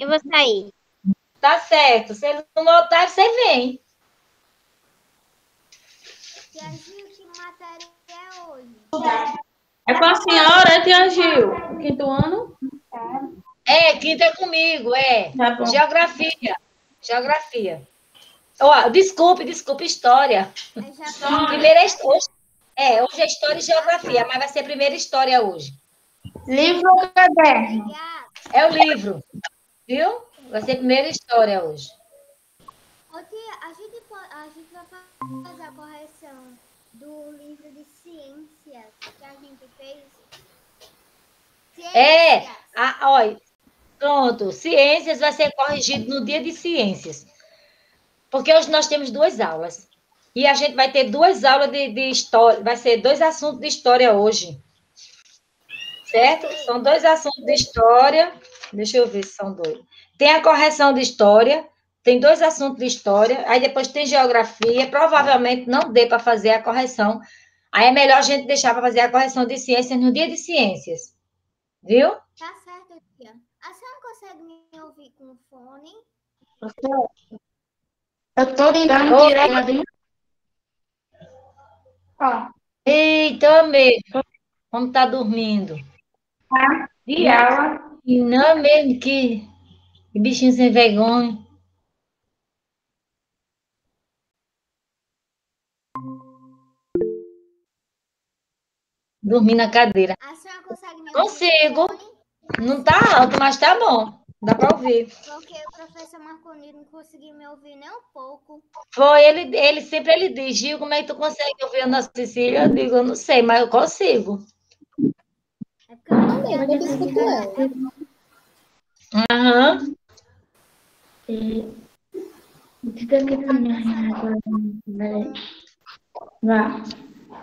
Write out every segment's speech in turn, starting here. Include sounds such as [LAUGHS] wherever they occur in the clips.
Eu vou sair. Tá certo. Se ele não voltar, você vem. Tia Gil, que matéria é hoje? É com a senhora, tia Gil? O quinto ano? É, quinta é comigo, é. Tá. Geografia. Geografia. Ó, desculpe, desculpe, história. É Primeira história. É, hoje é história e geografia, mas vai ser a primeira história hoje. Livro ou caderno? É o livro. Viu? Vai ser a primeira história hoje. Ô, tia, a gente, a gente vai fazer a correção do livro de ciências que a gente fez. É, Ciências. a, olha, pronto. Ciências vai ser corrigido no dia de ciências. Porque hoje nós temos duas aulas. E a gente vai ter duas aulas de, de história. Vai ser dois assuntos de história hoje. Certo? São dois assuntos de história. Deixa eu ver se são dois. Tem a correção de história. Tem dois assuntos de história. Aí depois tem geografia. Provavelmente não dê para fazer a correção. Aí é melhor a gente deixar para fazer a correção de ciências no dia de ciências. Viu? Tá certo, tia. A senhora consegue me ouvir com fone? Eu tô ligando direto. Ó, Eita, mesmo. Como tá dormindo? tá? De aula. E não é mesmo que, que bichinho sem vergonha. Dormir na cadeira. A senhora consegue me ouvir? Consigo. Não tá alto, mas tá bom. Dá para ouvir. Porque o professor Marconi não conseguiu me ouvir nem um pouco. Foi, ele, ele sempre ele diz, Gil, como é que tu consegue ouvir a nossa Cecília? Eu digo, eu não sei, mas eu consigo. É porque eu não tenho onde escuto ela. Aham. Fica aqui pra mim agora. né? Vá.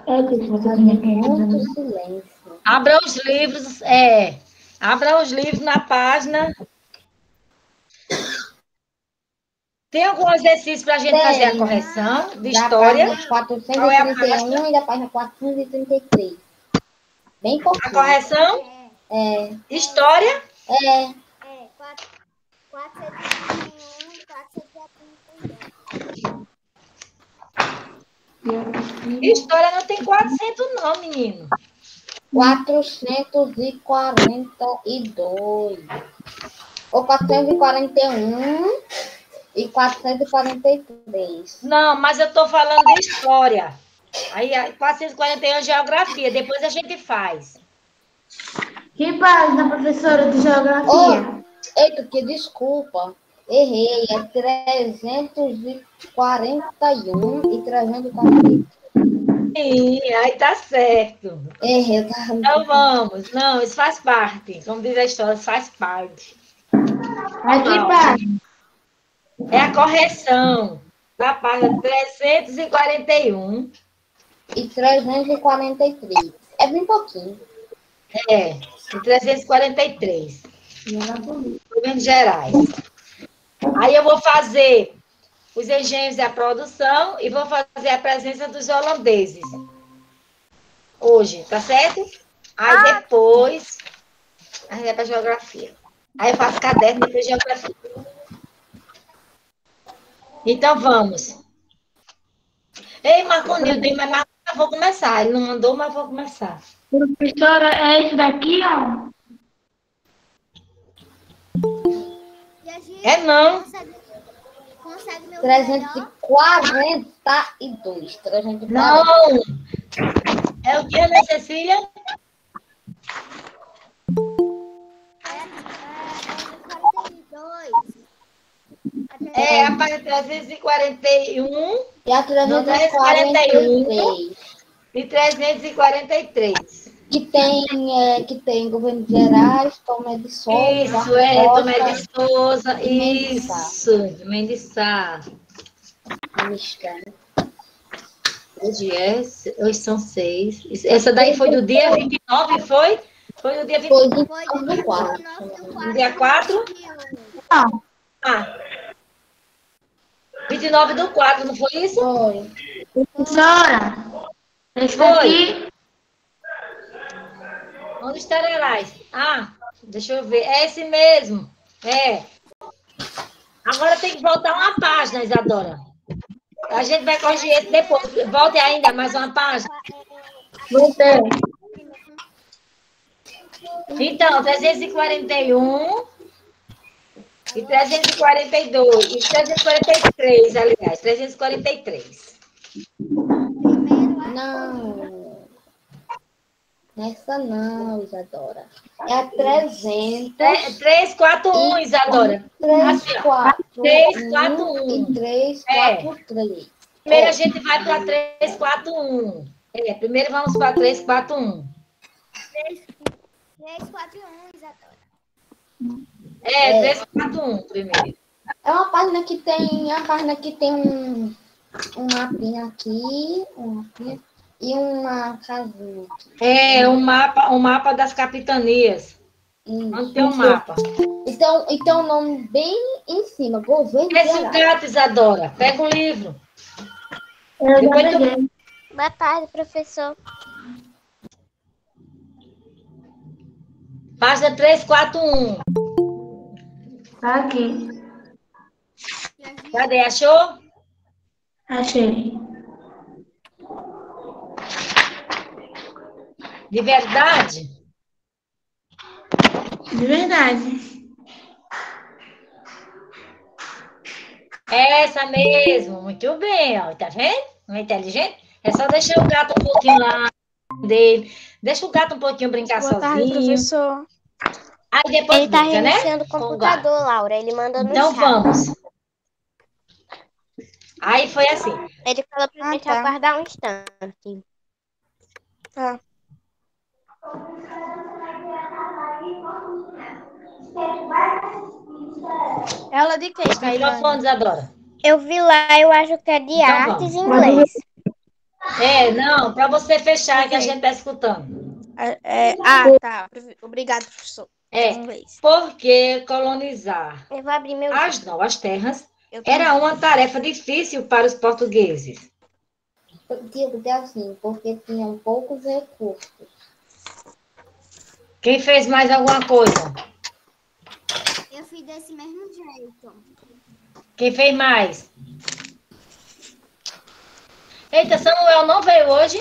É que minha pergunta. silêncio. Abra os livros, é. Abra os livros na página. Tem algum exercício para a gente fazer a correção de história? Da página Qual é a 431 e da página 433. Bem A pouquinho. correção? É, História? é, É, 4, 431 e 432. História não tem 400 não, menino. 442. Ou 441 e 443. Não, mas eu estou falando de história. Aí, aí, 441 é geografia, depois a gente faz. Que página, professora de geografia? Eita, que desculpa. Errei. É 341 e 343. Sim, aí tá certo. Errei. tava- Então vamos. Não, isso faz parte. Como diz a história, faz parte. Aqui, página. É a correção da página 341. E 343. É bem pouquinho. É, de 343. Governos gerais. Aí eu vou fazer os engenhos e a produção e vou fazer a presença dos holandeses. Hoje, tá certo? Aí depois. Aí é para geografia. Aí eu faço caderno e depois geografia. Então vamos. Ei, Marco Nildo, mas Marco, vou começar. Ele não mandou, mas vou começar. Professora, é esse daqui, ó. É não. consegue, consegue me ouvir melhor? 342. 342. Não! É o que, Ana Cecília? É, é, É a página 341 E a 343. e 343. Que tem, é, que tem governo gerais, Tomé de Souza. Isso, é, Tomé de Souza. Isso, de Mendes Sá. Mexicano. Hoje é, hoje são seis. Essa daí foi do dia 29, foi? Foi no dia 29. Foi de do quatro. no Dia quatro? Ah. 29 do 4, não foi isso? Foi. Professora, esse Oi. daqui, Onde estará lá? Ah, deixa eu ver. É esse mesmo. É. Agora tem que voltar uma página, Isadora. A gente vai corrigir esse depois. Volte ainda mais uma página. Voltei. Então, 341 e 342. E 343, aliás, 343. Primeiro, a Não. Nessa não, Isadora. É a 300. É, 341, Isadora. 3, 4, 3, 4, 1. e 3, É. 4, 3. Primeiro a gente vai para 341. É, primeiro vamos para 341. 3, 4 e 1, Isadora. É, 341 primeiro. É uma página que tem, é uma página que tem um, um mapinha aqui, um mapinha, e uma casinha aqui. É, um mapa, um mapa das capitanias. Vamos ter um mapa. Então, então, o nome bem em cima, governo Esse gato, Isadora. Pega o livro. Eu Depois tu-. Boa tarde, professor. Página 341. Tá aqui. Cadê? Achou? Achei. De verdade? De verdade. Essa mesmo. Muito bem, ó. Tá vendo? Não é inteligente? É só deixar o gato um pouquinho lá dele. Deixa o gato um pouquinho brincar Boa tarde, sozinho. professor. Aí depois Ele tá brinca, né? reiniciando o Com o computador, Laura. Ele mandou no Então chat. vamos. Aí foi assim. Ele falou pra Ah, gente tá. aguardar um instante. Tá. Ela de quem, Os Cailane? microfones, Adora. Eu vi lá, eu acho que é de Então artes em inglês. É, não, para você fechar que a gente tá escutando. É, é, ah, tá. Obrigado, professor. É, inglês. porque colonizar Eu vou abrir meu. as novas terras era uma tarefa difícil para os portugueses. Digo assim, porque tinham poucos recursos. Quem fez mais alguma coisa? Eu fiz desse mesmo jeito. Quem fez mais? Eita, Samuel não veio hoje?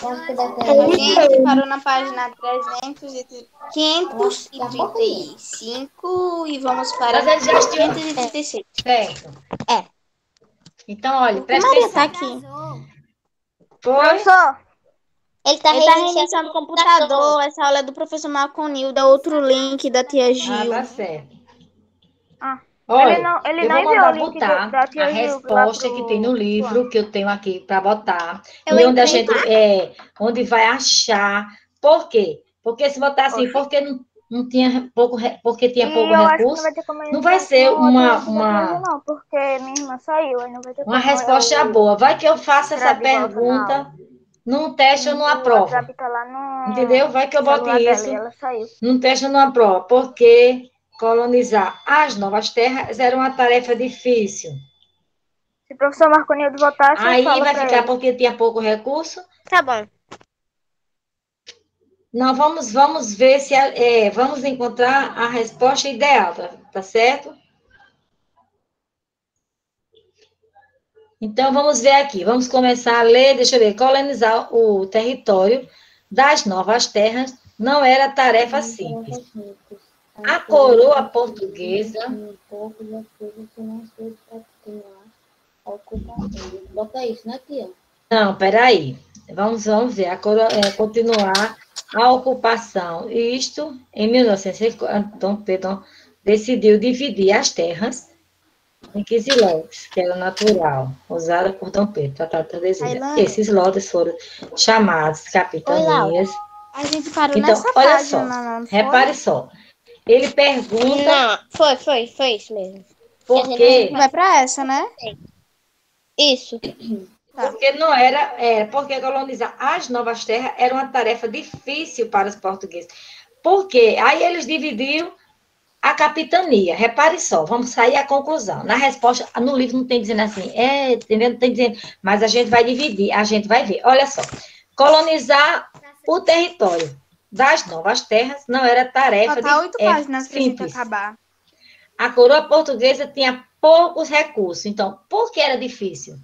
Gente parou na página 300 e 535 e vamos para Mas ele já assistiu. 536. Certo. É. Então, olha, presta atenção. tá aqui. Foi? Professor, Ele tá ele tá reiniciando reiniciando o computador. Essa aula é do professor Marconilda, outro link da tia Ah, Gil. tá certo. Ah. Olha, Ele não- ele eu não vou mandar botar do- a resposta pro- que tem no livro que eu tenho aqui para botar. Eu e onde a gente é, onde vai achar. Por quê? Porque se botar assim, Oxe. porque não, não tinha pouco, porque tinha E pouco recurso, não vai não vai ser uma- uma- Não, porque minha irmã saiu, não vai ter uma resposta boa. Vai que eu faço essa pergunta num teste ou numa prova. Tá lá no Entendeu? Vai que eu boto dela isso num teste ou numa prova. Porque colonizar as novas terras era uma tarefa difícil. Se o professor Marconildo votar, Aí vai ficar ele. porque tinha pouco recurso. Tá bom. Não, vamos, vamos ver se é, vamos encontrar a resposta ideal, tá, tá certo? Então vamos ver aqui, vamos começar a ler, deixa eu ver, colonizar o território das novas terras não era tarefa simples. A coroa portuguesa. Bota isso, né, tia? Não, peraí. Vamos, vamos ver. A coroa, é, continuar a ocupação. Isto, em 1950, Dom Pedro decidiu dividir as terras em 15 lotes, que era natural, usada por Dom Pedro. Tá, tá, tá dizendo. Tailândia. Esses lotes foram chamados capitanias. A gente parou Então, nessa olha página, só, não? Repare só. Ele pergunta Não, foi, foi, foi isso mesmo. por quê. Vai pra essa, né? Isso. Porque não era, é, porque colonizar as novas terras era uma tarefa difícil para os portugueses. Por quê? Aí eles dividiram a capitania. Repare só, vamos sair à conclusão. Na resposta, no livro não tem dizendo assim, é, entendeu? Não tem dizendo, mas a gente vai dividir, a gente vai ver. Olha só, colonizar o território. das novas terras não era tarefa Falta de- oito é, páginas pra gente simples. acabar. A coroa portuguesa tinha poucos recursos. Então, por que era difícil?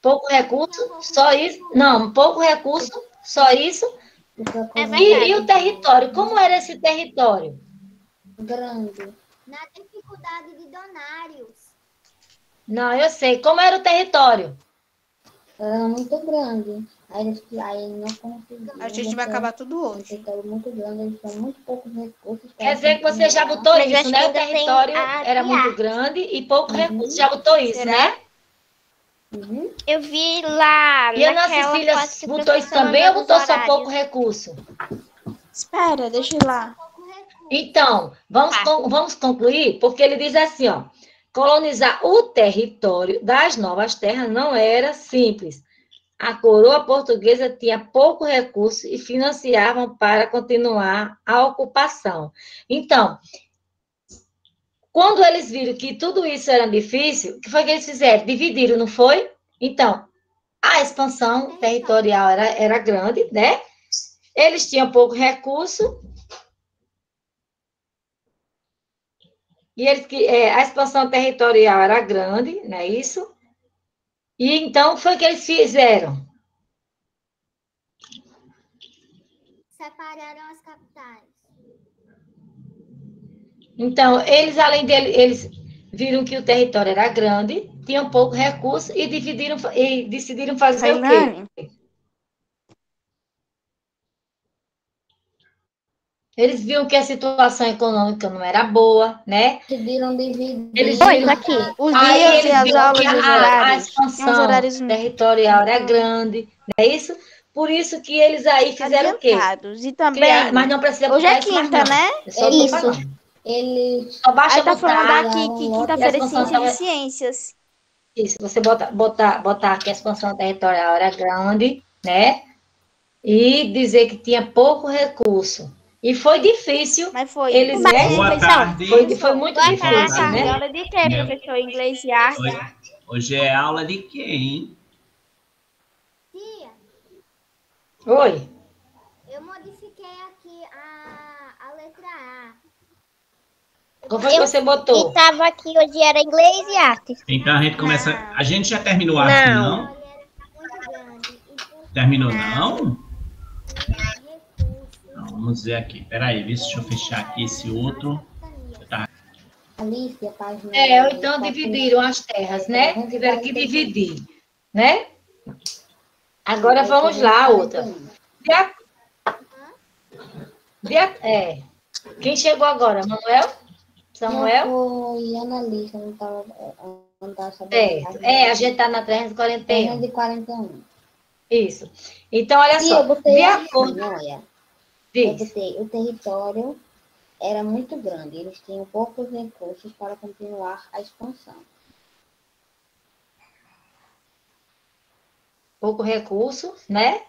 Pouco recurso, só isso? Não, pouco recurso, só isso. É E, e o território? Como era esse território? Grande. Na dificuldade de donários. Não, eu sei. Como era o território? Era muito grande. Aí aí não conseguiam. A gente vai acabar tudo Um hoje. território muito grande, eles tinham muito poucos recursos. Quer dizer que você já botou Mas isso, né? O território era muito grande e pouco recurso. Já botou isso, Será? né? Uhum. Eu vi lá E a Ana naquela Cecília botou isso também ou botou só pouco recurso? Espera, deixa eu ir lá. Então, vamos, Tá. con- vamos concluir, porque ele diz assim, ó, colonizar o território das novas terras não era simples. A coroa portuguesa tinha pouco recurso e financiavam para continuar a ocupação. Então, quando eles viram que tudo isso era difícil, o que foi que eles fizeram? Dividiram, não foi? Então, a expansão territorial era, era grande, né? Eles tinham pouco recurso, E eles que é, a expansão territorial era grande, não é isso? E então foi que eles fizeram. Separaram as capitais. Então, eles, além dele, eles viram que o território era grande, tinham pouco recurso e dividiram e decidiram fazer o quê? Eles viram que a situação econômica não era boa, né? Decidiram dividir. Eles Oi, viram aqui. os Aí dias eles e as viram aulas que e os a, expansão horários territorial era grande, não é isso? Por isso que eles aí fizeram o quê? E também, Criar- mas não precisa hoje é quinta, né? Tô Isso. Eles Só baixa Aí tá botar falando aqui que quinta-feira é ciência de ciências. isso, você botar, botar, botar que a expansão territorial era grande, né? E dizer que tinha pouco recurso. E foi difícil. Mas foi. Eles, Mas, né? Boa professor, tarde. Foi, foi muito Boa difícil, tarde. né? Aula de quê, Meu. professor? Inglês e arte? Hoje, hoje é aula de quem? Tia, Oi. eu modifiquei aqui a, a letra A. Como foi que você E botou? tava aqui hoje era inglês e arte. Então a gente começa. Não. A gente já terminou a arte, Não. não? E Terminou, não? recurso. Não, Vamos ver aqui. Peraí, deixa eu fechar aqui esse outro. Alice, página. É, ou então dividiram as terras, né? Tiveram que dividir, né? Agora vamos lá, outra. De a- de a- é. Quem chegou agora? Manuel? Samuel? Foi analista, não estava. Não estava. Certo. É, a gente está na 341. de 41. Isso. Então, olha só. De assim, acordo. Diz. botei, o território era muito grande, eles tinham poucos recursos para continuar a expansão. Pouco recurso, né?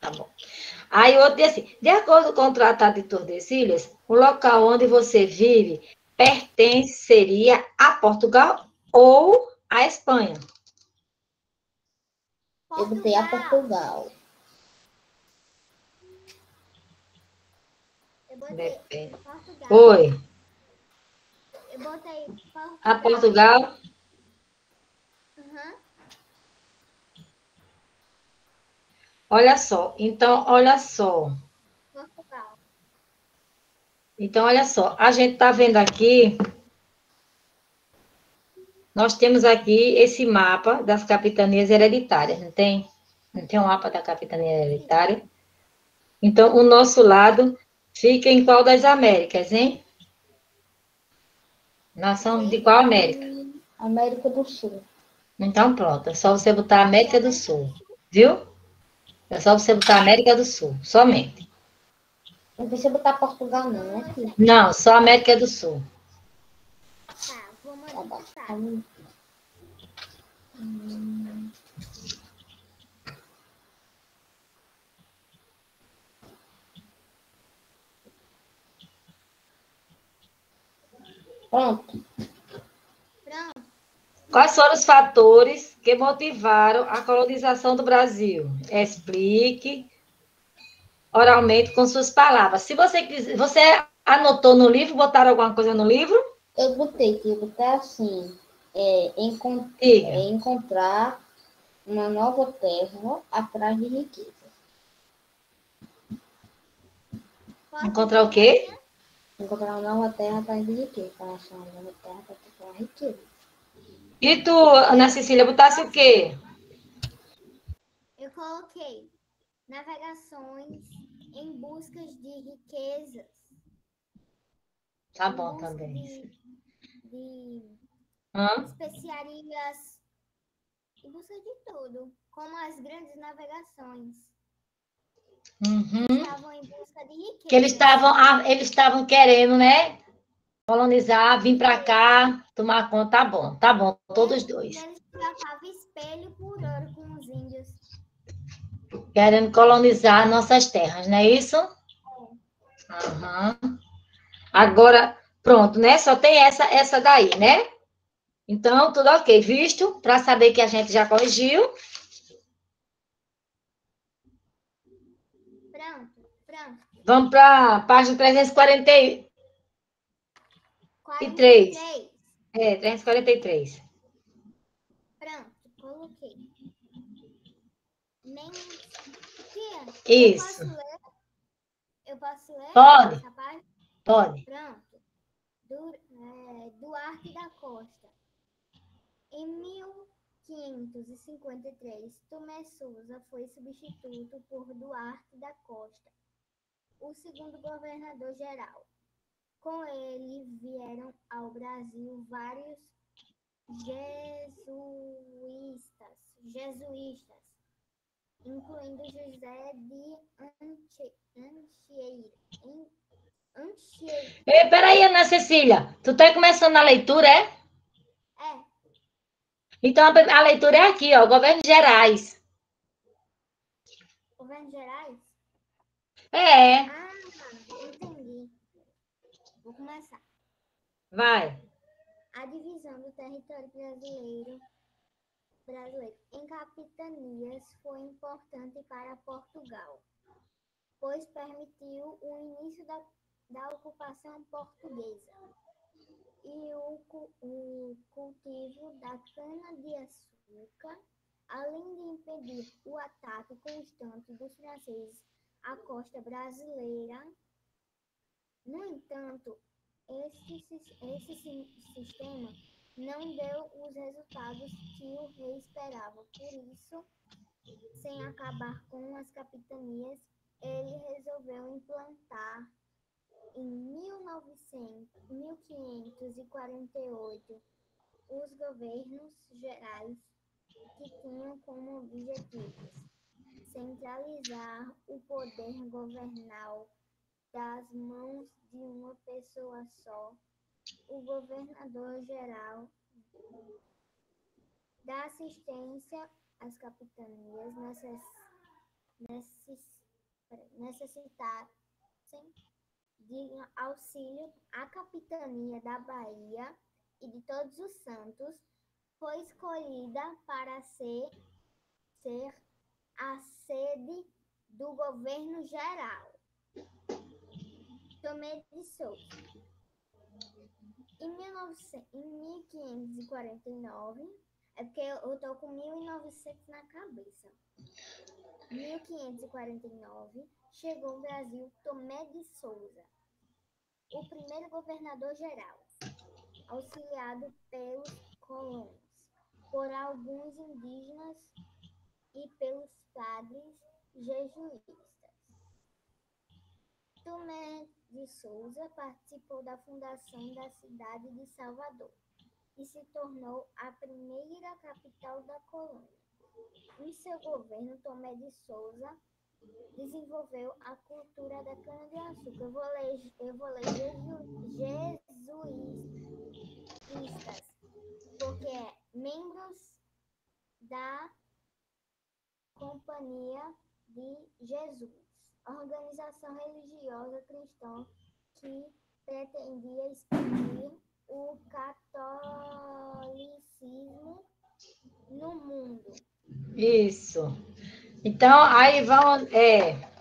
Tá bom. Aí outro diz assim, de acordo com o Tratado de Tordesilhas, o local onde você vive pertenceria a Portugal ou a Espanha. Eu botei a Portugal. Eu botei Depende. Portugal. Oi. Eu botei Portugal. A Portugal. Aham. Olha só. Então, olha só. Portugal. Então, olha só. A gente está vendo aqui. Nós temos aqui esse mapa das capitanias hereditárias, não tem? Não tem um mapa da capitania hereditária? Então, o nosso lado fica em qual das Américas, hein? Somos de qual América? América do Sul. Então, pronto. É só você botar América do Sul, viu? É só você botar América do Sul, somente. Não precisa botar Portugal, não, né? Não, só América do Sul. Tá, vou Tá bom. modificar. Então, Pronto. Pronto. Quais foram os fatores que motivaram a colonização do Brasil? Explique oralmente com suas palavras. Se você quiser, você anotou no livro, botaram alguma coisa no livro? Eu botei, eu botei assim, é, encon- Diga. é encontrar uma nova terra atrás de riqueza. Encontrar o quê? Encontrar uma nova terra atrás de riqueza. Para achar uma nova terra para procurar riqueza. E tu, Ana Cecília, botasse o quê? Eu coloquei navegações em busca de riquezas. Tá bom também. De, de Hã? especiarias, em busca de tudo, como as grandes navegações. Uhum. Que eles estavam, eles estavam querendo, né? Colonizar, vir para cá, tomar conta. Tá bom, tá bom, todos dois. Eles trocavam espelho por ouro com os índios. Querendo colonizar nossas terras, não é isso? Aham. Agora, pronto, né? Só tem essa, essa daí, né? Então, tudo ok. Visto? Para saber que a gente já corrigiu. Pronto, pronto. Vamos para a página 343. 43. É, 343. Pronto, coloquei. Tia, Isso. Eu posso ler? Eu posso ler? Pode. Pode. Pronto. Du, é, Duarte da Costa. Em 1553, Tomé Souza foi substituto por Duarte da Costa, o segundo governador geral. Com ele vieram ao Brasil vários jesuítas, jesuítas, incluindo José de Anche, Anchieta. An- Anchieta. Ei, peraí, Ana Cecília. Tu tá começando a leitura, é? É, Então, a, leitura é aqui, ó. Governos Gerais. Governo Gerais? É, Ah, entendi. Vou começar. vai. A divisão do território brasileiro, brasileiro em capitanias foi importante para Portugal, pois permitiu o início da, da ocupação portuguesa e o, o cultivo da cana-de-açúcar, além de impedir o ataque constante dos franceses à costa brasileira. No entanto, esse, esse si- sistema não deu os resultados que o rei esperava. Por isso, sem acabar com as capitanias, ele resolveu implantar em 1900, 1548 os governos gerais que tinham como objetivos centralizar o poder governal das mãos de uma pessoa só, o governador geral da assistência às capitanias necess, necess, necessitassem de auxílio à capitania da Bahia e de Todos os Santos, foi escolhida para ser, ser a sede do governo geral. Tomé de Souza. Em, 1900, em 1549, é porque eu tô com 1900 na cabeça. 1549, chegou ao Brasil Tomé de Souza, o primeiro governador geral, auxiliado pelos colonos, por alguns indígenas e pelos padres jesuítas. Tomé de Souza participou da fundação da cidade de Salvador e se tornou a primeira capital da colônia. Em seu governo, Tomé de Souza desenvolveu a cultura da cana-de-açúcar. Eu vou ler, ler jesu, jesuítas, porque é membros da Companhia de Jesus, organização religiosa cristã que pretendia expandir o catolicismo no mundo. Isso. Então, aí vão. É,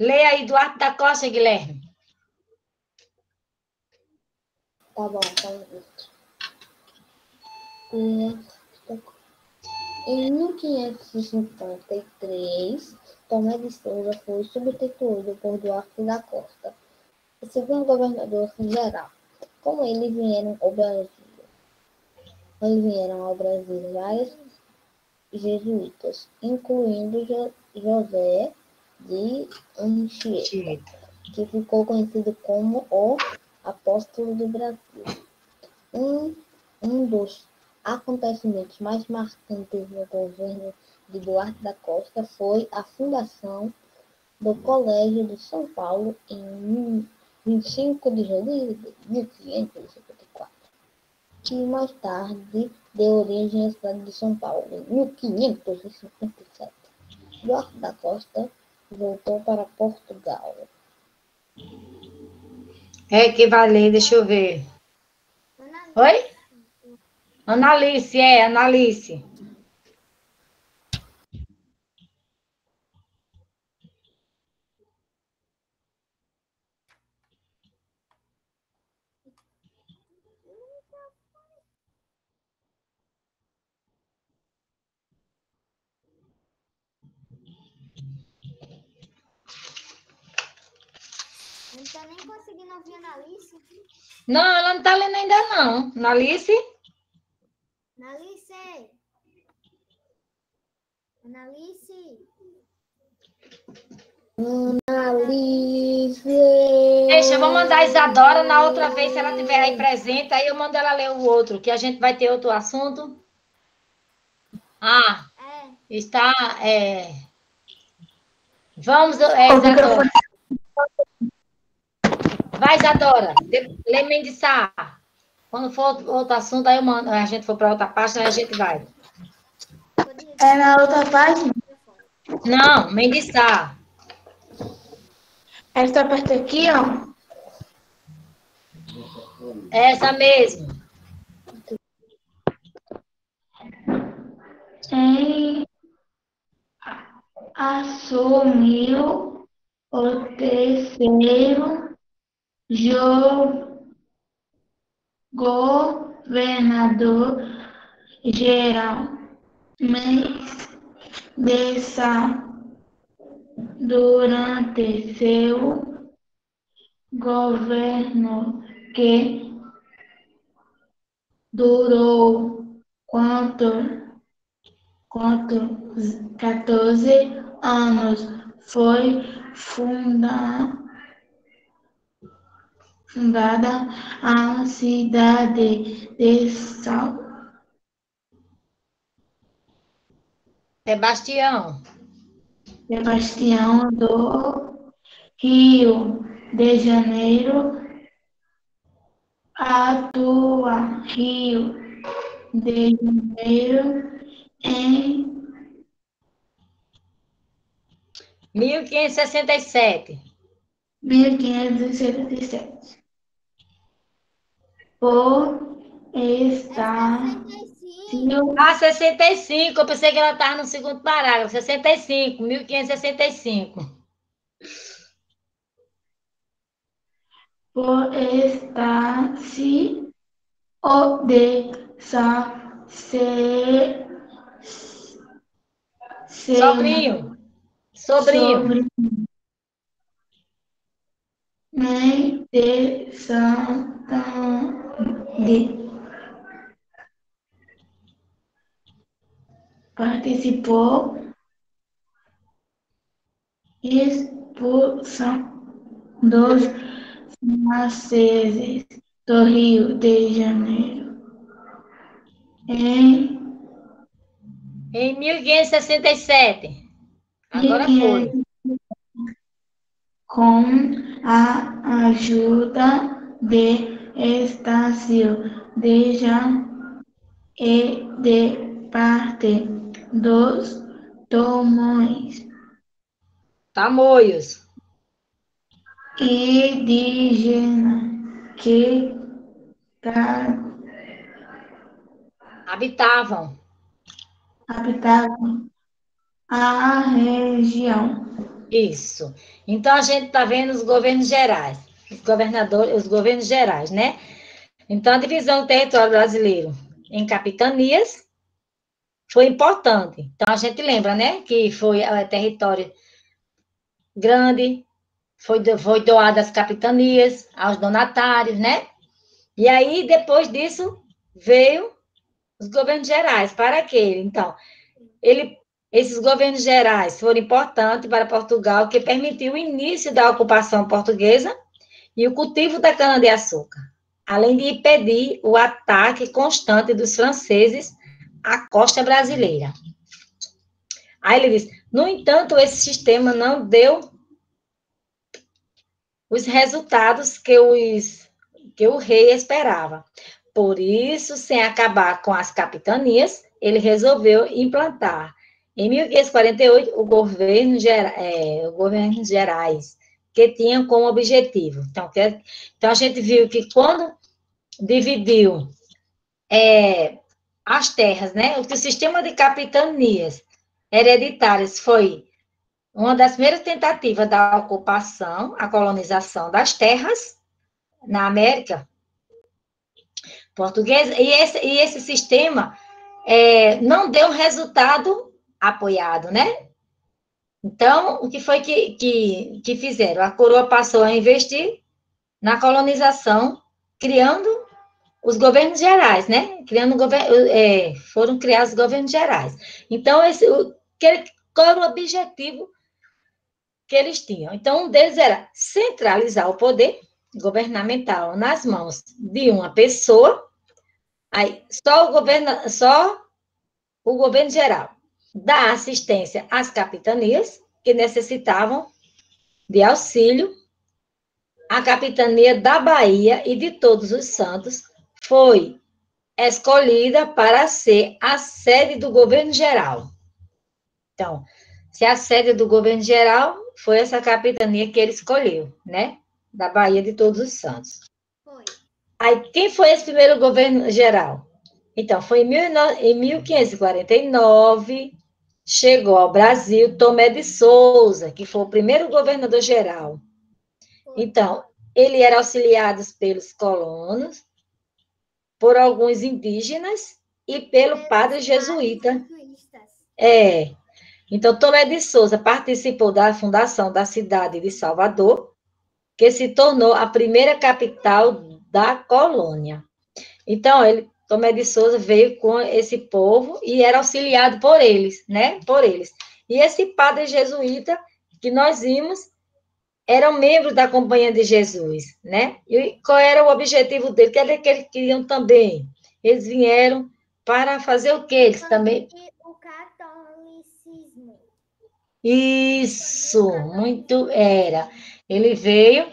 Leia aí Duarte da Costa, Guilherme. Tá bom, tá bom. Hum, Em 1553, Tomé de Souza foi substituído por Duarte da Costa, segundo governador geral. Como eles vieram ao Brasil, eles vieram ao Brasil vários jesuítas, incluindo Jo- José de Anchieta, que ficou conhecido como o apóstolo do Brasil. Um, um dos acontecimentos mais marcantes no governo de Duarte da Costa foi a fundação do Colégio de São Paulo em 25 de julho de 1554, que mais tarde deu origem à cidade de São Paulo em 1557. Duarte da Costa voltou para Portugal. É que vai ler, deixa eu ver. Oi? Analice, é, Analice. Não tá nem conseguindo ouvir a Analice. Não, ela não tá lendo ainda não. Analice? Analice! Análise. Deixa, eu vou mandar a Isadora na outra vez, se ela estiver aí presente, aí eu mando ela ler o outro, que a gente vai ter outro assunto. Ah, É, está. É... Vamos, é, Isadora. Vai, Isadora. Lê Mendissá. Quando for outro, outro assunto, aí eu mando. A gente for para outra página, aí a gente vai. É na outra página? Não, Mendissá. Essa parte aqui, ó. Essa mesmo. Em assumiu o terceiro jo- governador geral mês dessa durante seu governo que durou quanto quanto 14 anos foi funda, fundada a cidade de São Sebastião. Sebastião do Rio de Janeiro, atua Rio de Janeiro em 1567. 1577. Por estar 65. Ah, 65. Eu pensei que ela estava no segundo parágrafo. 65, 1565. por estar se o de sa se se Sobrinho. Sobrinho. sobre nem de Santa de participou expulsão dos franceses do Rio de Janeiro em Em 1567. Agora foi. com a ajuda de Estácio de Já e de parte dos Tomões Tamoios. indígenas que ca- Habitavam. habitavam a região. Isso. Então a gente está vendo os governos gerais, os governadores, os governos gerais, né? Então a divisão do território brasileiro em capitanias foi importante. Então a gente lembra, né, que foi é, território grande, foi, foi doado às capitanias, aos donatários, né? E aí, depois disso, veio os governos gerais. Para quê? Então, ele, esses governos gerais foram importantes para Portugal, que permitiu o início da ocupação portuguesa e o cultivo da cana-de-açúcar, além de impedir o ataque constante dos franceses à costa brasileira. Aí ele diz: no entanto, esse sistema não deu os resultados que, os, que o rei esperava. Por isso, sem acabar com as capitanias, ele resolveu implantar, em 1548, o governo, é, o governo gerais, que tinham como objetivo. Então, que, então, a gente viu que quando dividiu é, as terras, né, o sistema de capitanias hereditárias foi uma das primeiras tentativas da ocupação, a colonização das terras na América portuguesa, e esse, e esse sistema é, não deu resultado apoiado, né? Então, o que foi que, que, que fizeram? A coroa passou a investir na colonização, criando os governos gerais, né? Criando é, foram criados os governos gerais. Então, esse, o, qual era o objetivo que eles tinham. Então, um deles era centralizar o poder governamental nas mãos de uma pessoa, aí só o governo, só o governo geral dar assistência às capitanias que necessitavam de auxílio. A capitania da Bahia e de Todos os Santos foi escolhida para ser a sede do governo geral. Então, se a sede do governo geral foi essa capitania que ele escolheu, né? Da Bahia de Todos os Santos. Foi. Aí, quem foi esse primeiro governo geral? Então, foi em 1549, chegou ao Brasil Tomé de Souza, que foi o primeiro governador geral. Então, ele era auxiliado pelos colonos, por alguns indígenas e pelo padre jesuíta. É, então, Tomé de Souza participou da fundação da cidade de Salvador, que se tornou a primeira capital da colônia. Então, ele, Tomé de Souza veio com esse povo e era auxiliado por eles, né? Por eles. E esse padre jesuíta que nós vimos eram membros da Companhia de Jesus, né? E qual era o objetivo dele? Que que eles queriam também? Eles vieram para fazer o quê? Eles também isso, muito era. Ele veio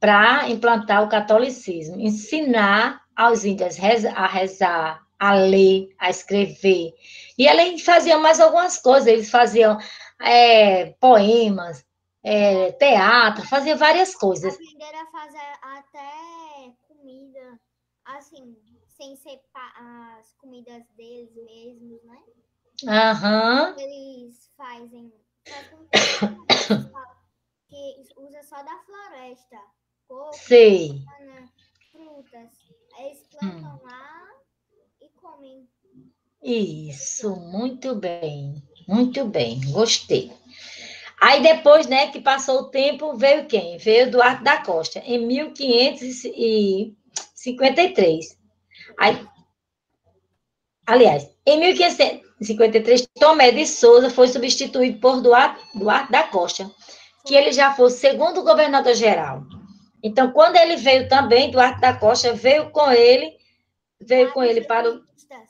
para implantar o catolicismo, ensinar aos índios a rezar, a ler, a escrever. E além faziam mais algumas coisas, eles faziam é, poemas, é, teatro, faziam várias coisas. Aprenderam a fazer até comida, assim, sem ser as comidas deles mesmos, né? Aham. Uhum. Eles fazem que [COUGHS] usa só da floresta. Coco, Sei. banana, frutas. Eles plantam hum. lá e comem. Isso, muito bem. Muito bem, gostei. Aí depois, né, que passou o tempo, veio quem? Veio Eduardo da Costa, em 1553. Aí, aliás, em 1500, 53, Tomé de Souza foi substituído por Duarte, Duarte da Costa, que ele já foi o segundo governador geral. Então, quando ele veio também, Duarte da Costa veio com ele, veio com ele para o.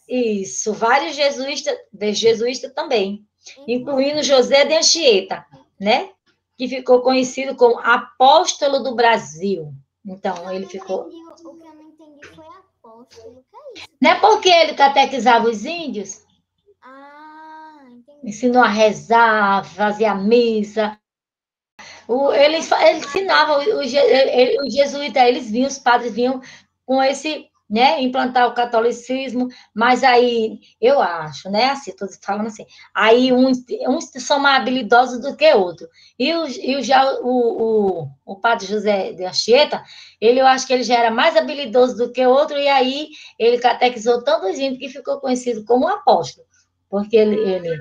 Isso, vários jesuístas, jesuístas também, incluindo José de Anchieta, né? Que ficou conhecido como apóstolo do Brasil. Então, ele ficou. O que eu não entendi foi apóstolo. É? Não é porque ele catequizava os índios? ensinou a rezar, fazia a missa. O, eles, eles ensinavam, os, os jesuítas, eles vinham, os padres vinham com esse né, implantar o catolicismo, mas aí eu acho, né, assim, estou falando assim, aí uns, uns são mais habilidosos do que outros. E, o, e o, já o, o, o padre José de Anchieta, ele, eu acho que ele já era mais habilidoso do que outro, e aí ele catequizou tanto gente que ficou conhecido como apóstolo, porque ele, ele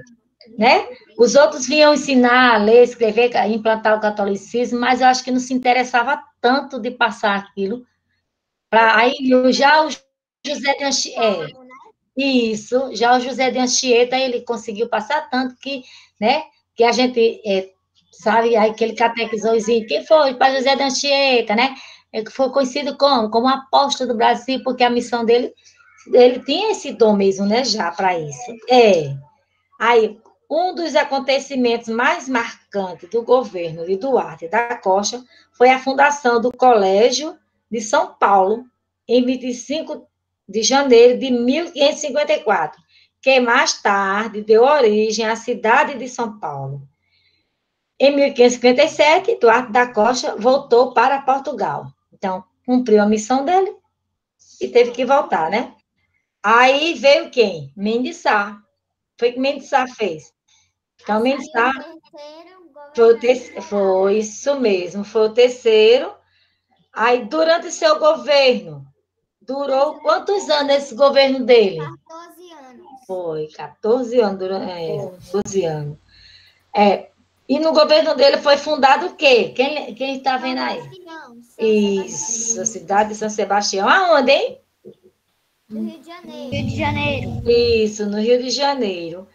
né? Os outros vinham ensinar, ler, escrever, implantar o catolicismo, mas eu acho que não se interessava tanto de passar aquilo aí já o José de Anchieta, é, isso, já o José de Anchieta, ele conseguiu passar tanto que, né, que a gente, é, sabe, aí aquele catequizozinho, quem foi? Para José de Anchieta, né? Ele foi conhecido como, como apóstolo do Brasil, porque a missão dele, ele tinha esse dom mesmo, né, já para isso. É. Aí, um dos acontecimentos mais marcantes do governo de Duarte da Costa foi a fundação do Colégio de São Paulo, em 25 de janeiro de 1554, que mais tarde deu origem à cidade de São Paulo. Em 1557, Duarte da Costa voltou para Portugal. Então, cumpriu a missão dele e teve que voltar, né? Aí veio quem? Mendes Sá. Foi o que Mendes Sá fez. Então, Mendes Sá foi, foi isso mesmo, foi o terceiro Aí, durante seu governo, durou quantos anos esse governo dele? 14 anos. Foi, 14 anos, durante, é, 14 anos. É, e no governo dele foi fundado o quê? Quem, quem está vendo aí? Isso, a cidade de São Sebastião. Aonde, hein? No Rio de Janeiro. Rio de Janeiro. Isso, no Rio de Janeiro.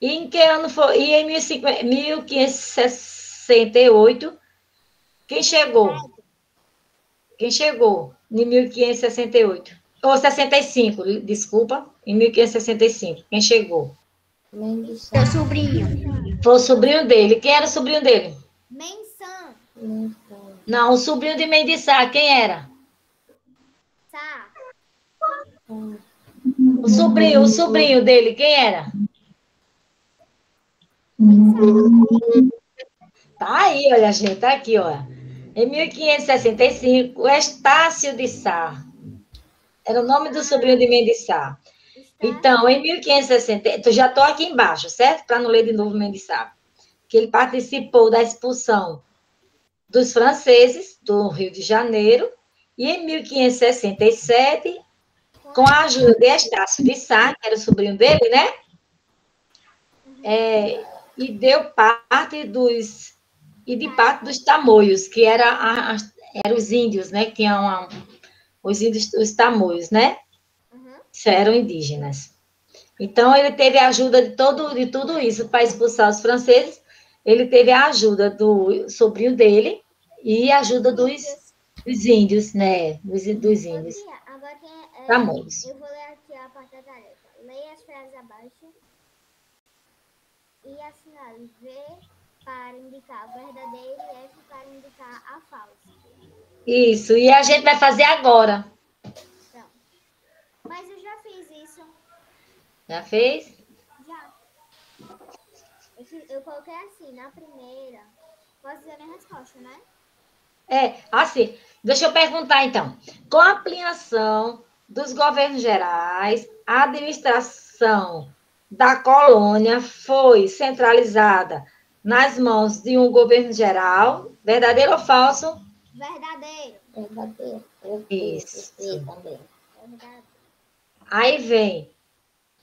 E em que ano foi? E em 1568, quem chegou? Quem chegou em 1568? Ou 65, desculpa, em 1565. Quem chegou? Seu sobrinho. Foi o sobrinho dele. Quem era o sobrinho dele? Mensan. Não, o sobrinho de Mendiçá, quem era? Sá. O sobrinho, o sobrinho dele, quem era? Tá aí, olha, gente, tá aqui, olha. Em 1565, Estácio de Sá. Era o nome do sobrinho de Mendes Sá. Então, em 1560, já estou aqui embaixo, certo? Para não ler de novo Mendes Sá. Que ele participou da expulsão dos franceses do Rio de Janeiro. E em 1567, com a ajuda de Estácio de Sá, que era o sobrinho dele, né? É, e deu parte dos e de parte dos tamoios, que era, a, era os índios, né? Que tinham a, os índios, os tamoios, né? Uhum. Eram indígenas. Então, ele teve a ajuda de, todo, de tudo isso para expulsar os franceses. Ele teve a ajuda do sobrinho dele e a ajuda dos, dos índios, né? Dos, dos índios. Agora tem, é, tamoios. Eu vou ler aqui a parte da tarefa. Leia as frases abaixo e assinale V para indicar a verdadeira e F para indicar a falsa. Isso, e a gente vai fazer agora. Então, mas eu já fiz isso. Já fez? Já. Eu, fiz, eu coloquei assim, na primeira. Posso dizer a minha resposta, né? É, assim, deixa eu perguntar então. Com a ampliação dos governos gerais, a administração da colônia foi centralizada nas mãos de um governo geral, verdadeiro ou falso? Verdadeiro. Verdadeiro. Isso. também. Aí vem.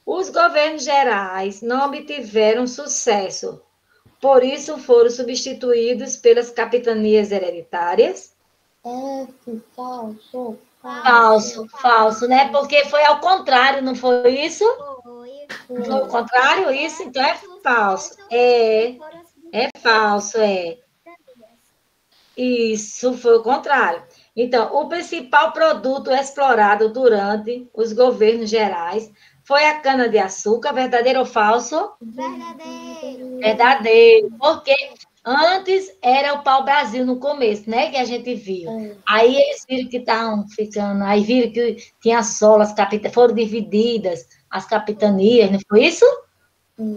Os governos gerais não obtiveram sucesso, por isso foram substituídos pelas capitanias hereditárias. É, falso. Falso, falso, né? Porque foi ao contrário, não foi isso? Foi. Foi ao contrário, isso, então é falso. É. É falso, é. Isso foi o contrário. Então, o principal produto explorado durante os governos gerais foi a cana-de-açúcar, verdadeiro ou falso? Verdadeiro. Verdadeiro, porque antes era o pau-brasil no começo, né? Que a gente viu. Aí eles viram que estavam ficando, aí viram que tinha solo, as foram divididas as capitanias, não foi isso?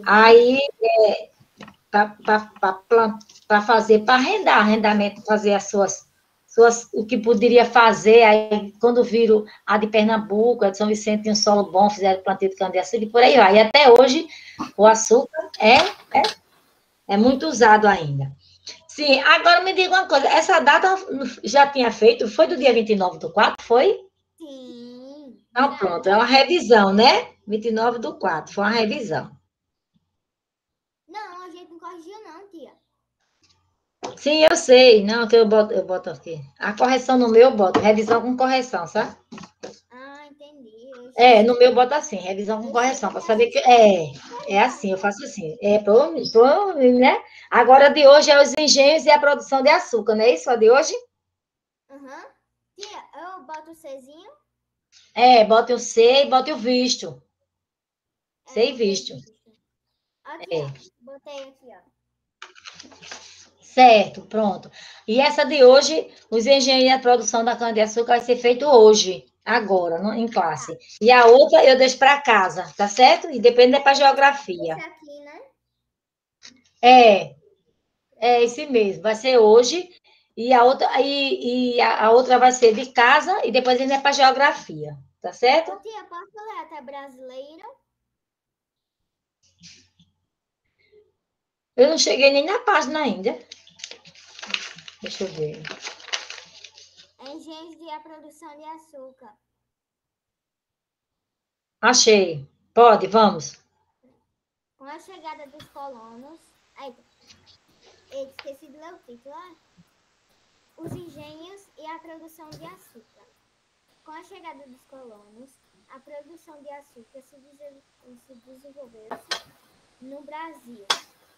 Aí é, para fazer, para arrendar, arrendamento, fazer as suas, suas, o que poderia fazer, aí quando viram a de Pernambuco, a de São Vicente, tem um solo bom, fizeram plantio de cana-de-açúcar e por aí vai. E até hoje, o açúcar é, é, é muito usado ainda. Sim, agora me diga uma coisa, essa data já tinha feito, foi do dia 29 do 4, foi? Sim. Então, pronto, é uma revisão, né? 29 do 4, foi uma revisão. Não, a gente não corrigiu não, tia. Sim, eu sei. Não, que eu boto, eu boto aqui. A correção no meu eu boto, revisão com correção, sabe? Ah, entendi. É, no meu eu boto assim, revisão com correção, para saber que. É, é assim, eu faço assim. É, pro, pro, né? Agora de hoje é os engenhos e a produção de açúcar, não é isso? A de hoje? Aham. Tia, eu boto o Czinho? É, bota o C e bota o visto. É, Sei visto. Aqui, É. Botei aqui, ó. Certo, pronto. E essa de hoje, os engenheiros e a produção da cana-de-açúcar vai ser feito hoje, agora, no- em classe. E a outra eu deixo para casa, tá certo? E depende para geografia. Esse aqui, né? É, é esse mesmo. Vai ser hoje e a outra e, e a, a outra vai ser de casa e depois ainda é para geografia, tá certo? Tia, posso ler até brasileiro? Eu não cheguei nem na página ainda. Deixa eu ver. Engenhos a produção de açúcar. Achei. Pode, vamos. Com a chegada dos colonos. Eu esqueci de ler o título. Os engenhos e a produção de açúcar. Com a chegada dos colonos, a produção de açúcar se, dese- se desenvolveu-se no Brasil.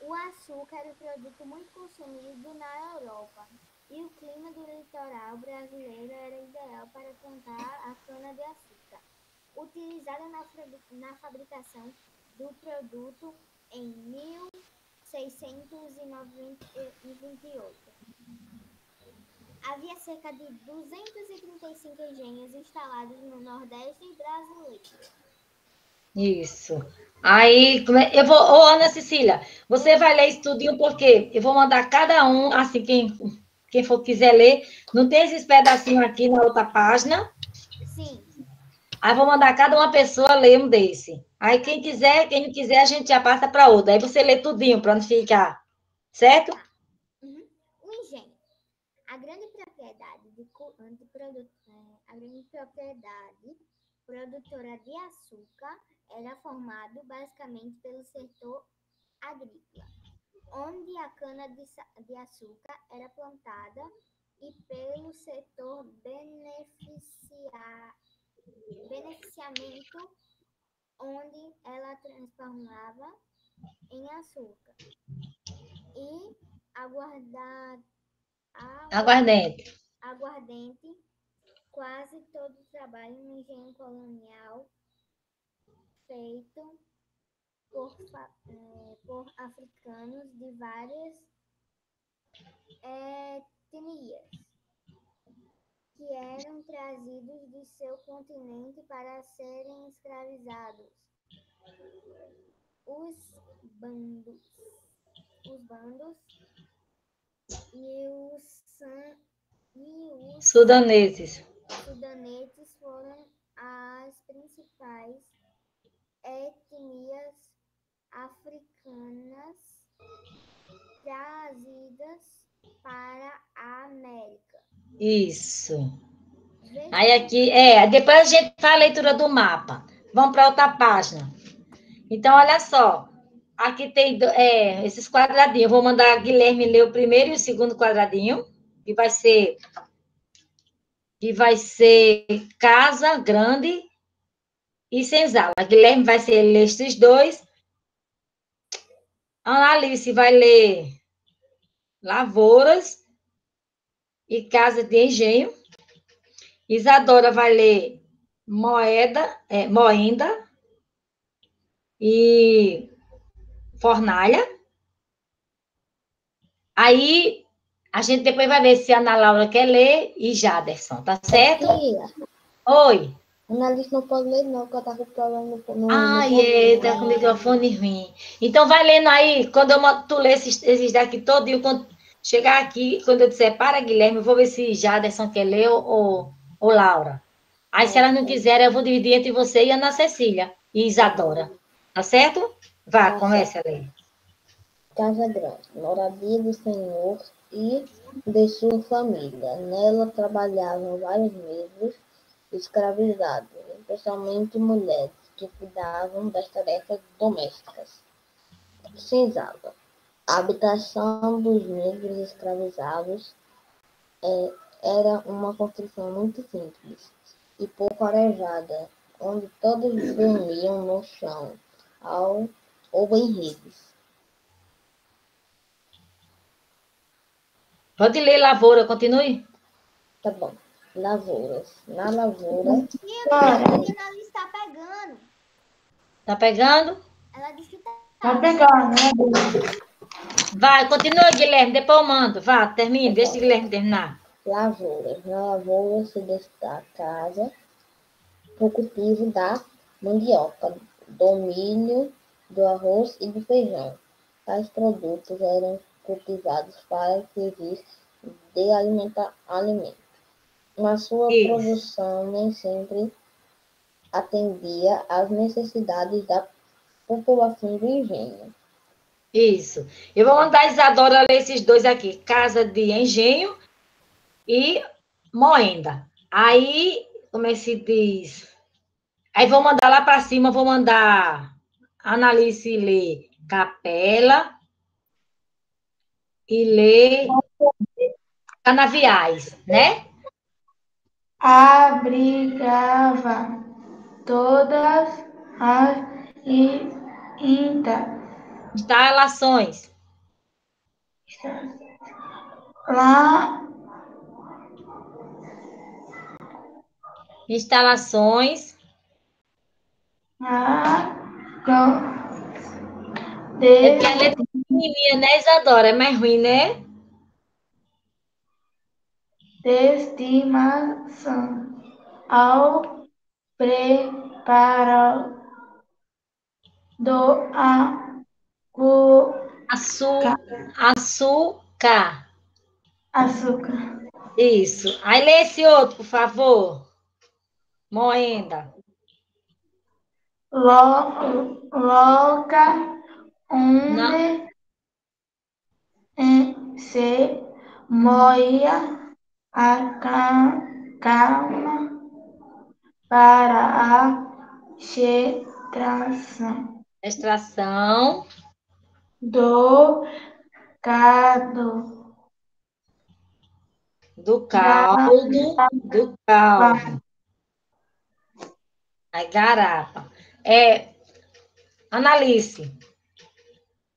O açúcar era um produto muito consumido na Europa e o clima do litoral brasileiro era ideal para plantar a cana-de-açúcar, utilizada na, na fabricação do produto em 1628. Havia cerca de 235 engenhos instalados no Nordeste brasileiro. Isso. Aí, é- eu vou, ô Ana Cecília, você vai ler isso tudinho, porque eu vou mandar cada um, assim, quem, quem for quiser ler, não tem esses pedacinhos aqui na outra página, Sim, aí vou mandar cada uma pessoa ler um desse. Aí quem quiser, quem não quiser, a gente já passa para outra. Aí você lê tudinho para não ficar, certo? Uhum. O engenho. A grande propriedade de de produ- eh, a grande propriedade produtora de açúcar era formado basicamente pelo setor agrícola, onde a cana de, de açúcar era plantada e pelo setor beneficia, beneficiamento, onde ela transformava em açúcar e aguardar, Aguardente. aguardente, quase todo o trabalho no engenho colonial feito por, eh, por africanos de várias etnias que eram trazidos de seu continente para serem escravizados. Os bandos, os bandos e os, san, e os Sudaneses. sudaneses foram as principais etnias africanas trazidas para a América. Isso. Aí aqui, é, depois a gente faz a leitura do mapa. Vamos para outra página. Então, olha só. Aqui tem é, esses quadradinhos. Eu vou mandar a Guilherme ler o primeiro e o segundo quadradinho, que vai ser que vai ser casa grande e senzala. Guilherme vai ser ler esses dois. A Alice vai ler lavouras e casa de engenho. Isadora vai ler moeda, é, moenda e fornalha. Aí a gente depois vai ver se a Ana Laura quer ler e Jaderson, tá certo? Oi. Ana Alice não pode ler, não, porque ela tá com problema no, no, Ai, no é, tá com o microfone ruim. Então vai lendo aí, quando eu tu lê esses, esses daqui todinho, quando chegar aqui, quando eu disser para Guilherme, eu vou ver se Jaderson quer ler ou, ou, ou Laura. Aí, se elas não quiserem, eu vou dividir entre você e Ana Cecília e Isadora. Tá certo? Vá, Tá comece a ler. Casa grande, moradia do Senhor e de sua família. Nela trabalhavam vários negros escravizados, especialmente mulheres que cuidavam das tarefas domésticas. Senzala. A habitação dos negros escravizados é, era uma construção muito simples e pouco arejada, onde todos dormiam no chão ao, ou em redes. Pode ler, Lavoura, continue. Tá bom. Lavouras. Na lavoura, A Alice está pegando. Tá pegando? Ela disse que tá. Tá pegando, né? Vai, continua, Guilherme, depois eu mando. Vá, termine, deixa o Guilherme terminar. lavouras. Na lavoura se destaca a casa o cultivo da mandioca, do milho, do arroz e do feijão. Tais produtos eram cultivados para servir de alimenta, alimento. Mas sua Isso. produção nem sempre atendia às necessidades da população do engenho. Isso. Eu vou mandar a Isadora ler esses dois aqui: Casa de Engenho e Moenda. Aí, como é que se diz? Aí vou mandar lá para cima, vou mandar Analice ler Capela e ler Canaviais, né? Abrigava todas as Instalações. lá Instalações a com É de, a letra é pequenininha, né, Isadora? É mais ruim, né? Destimação ao preparo do Açu, açúcar. açúcar. Isso. Aí lê esse outro, por favor. Moenda. Lo, loca onde em se moia a ca- calma para a extração Extração do gado do caldo. Do caldo. Aí, garapa. É, Analice.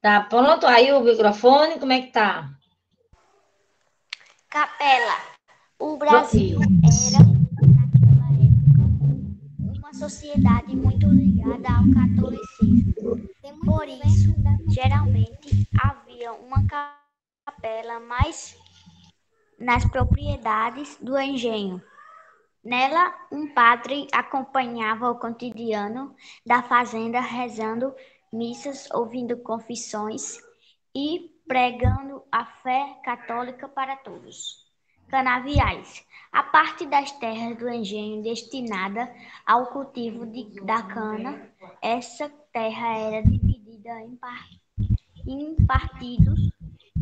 Tá pronto aí o microfone? Como é que tá? Capela. O Brasil era, naquela época, uma sociedade muito ligada ao catolicismo. Por isso, geralmente havia uma capela mais nas propriedades do engenho. Nela, um padre acompanhava o cotidiano da fazenda, rezando missas, ouvindo confissões e pregando a fé católica para todos. Canaviais. A parte das terras do engenho destinada ao cultivo de- da cana, essa terra era dividida em, par- em partidos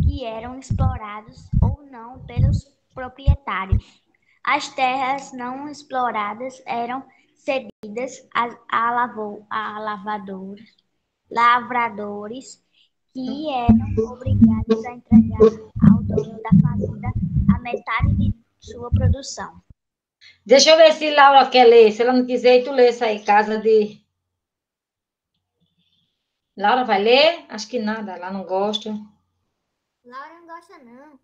que eram explorados ou não pelos proprietários. As terras não exploradas eram cedidas a, a, lavo- a lavadores, lavradores que eram obrigados a entregar ao dono da fazenda a metade de sua produção. Deixa eu ver se Laura quer ler. Se ela não quiser, tu lê isso aí, casa de. Laura vai ler? Acho que nada, ela não gosta. Laura não gosta, não.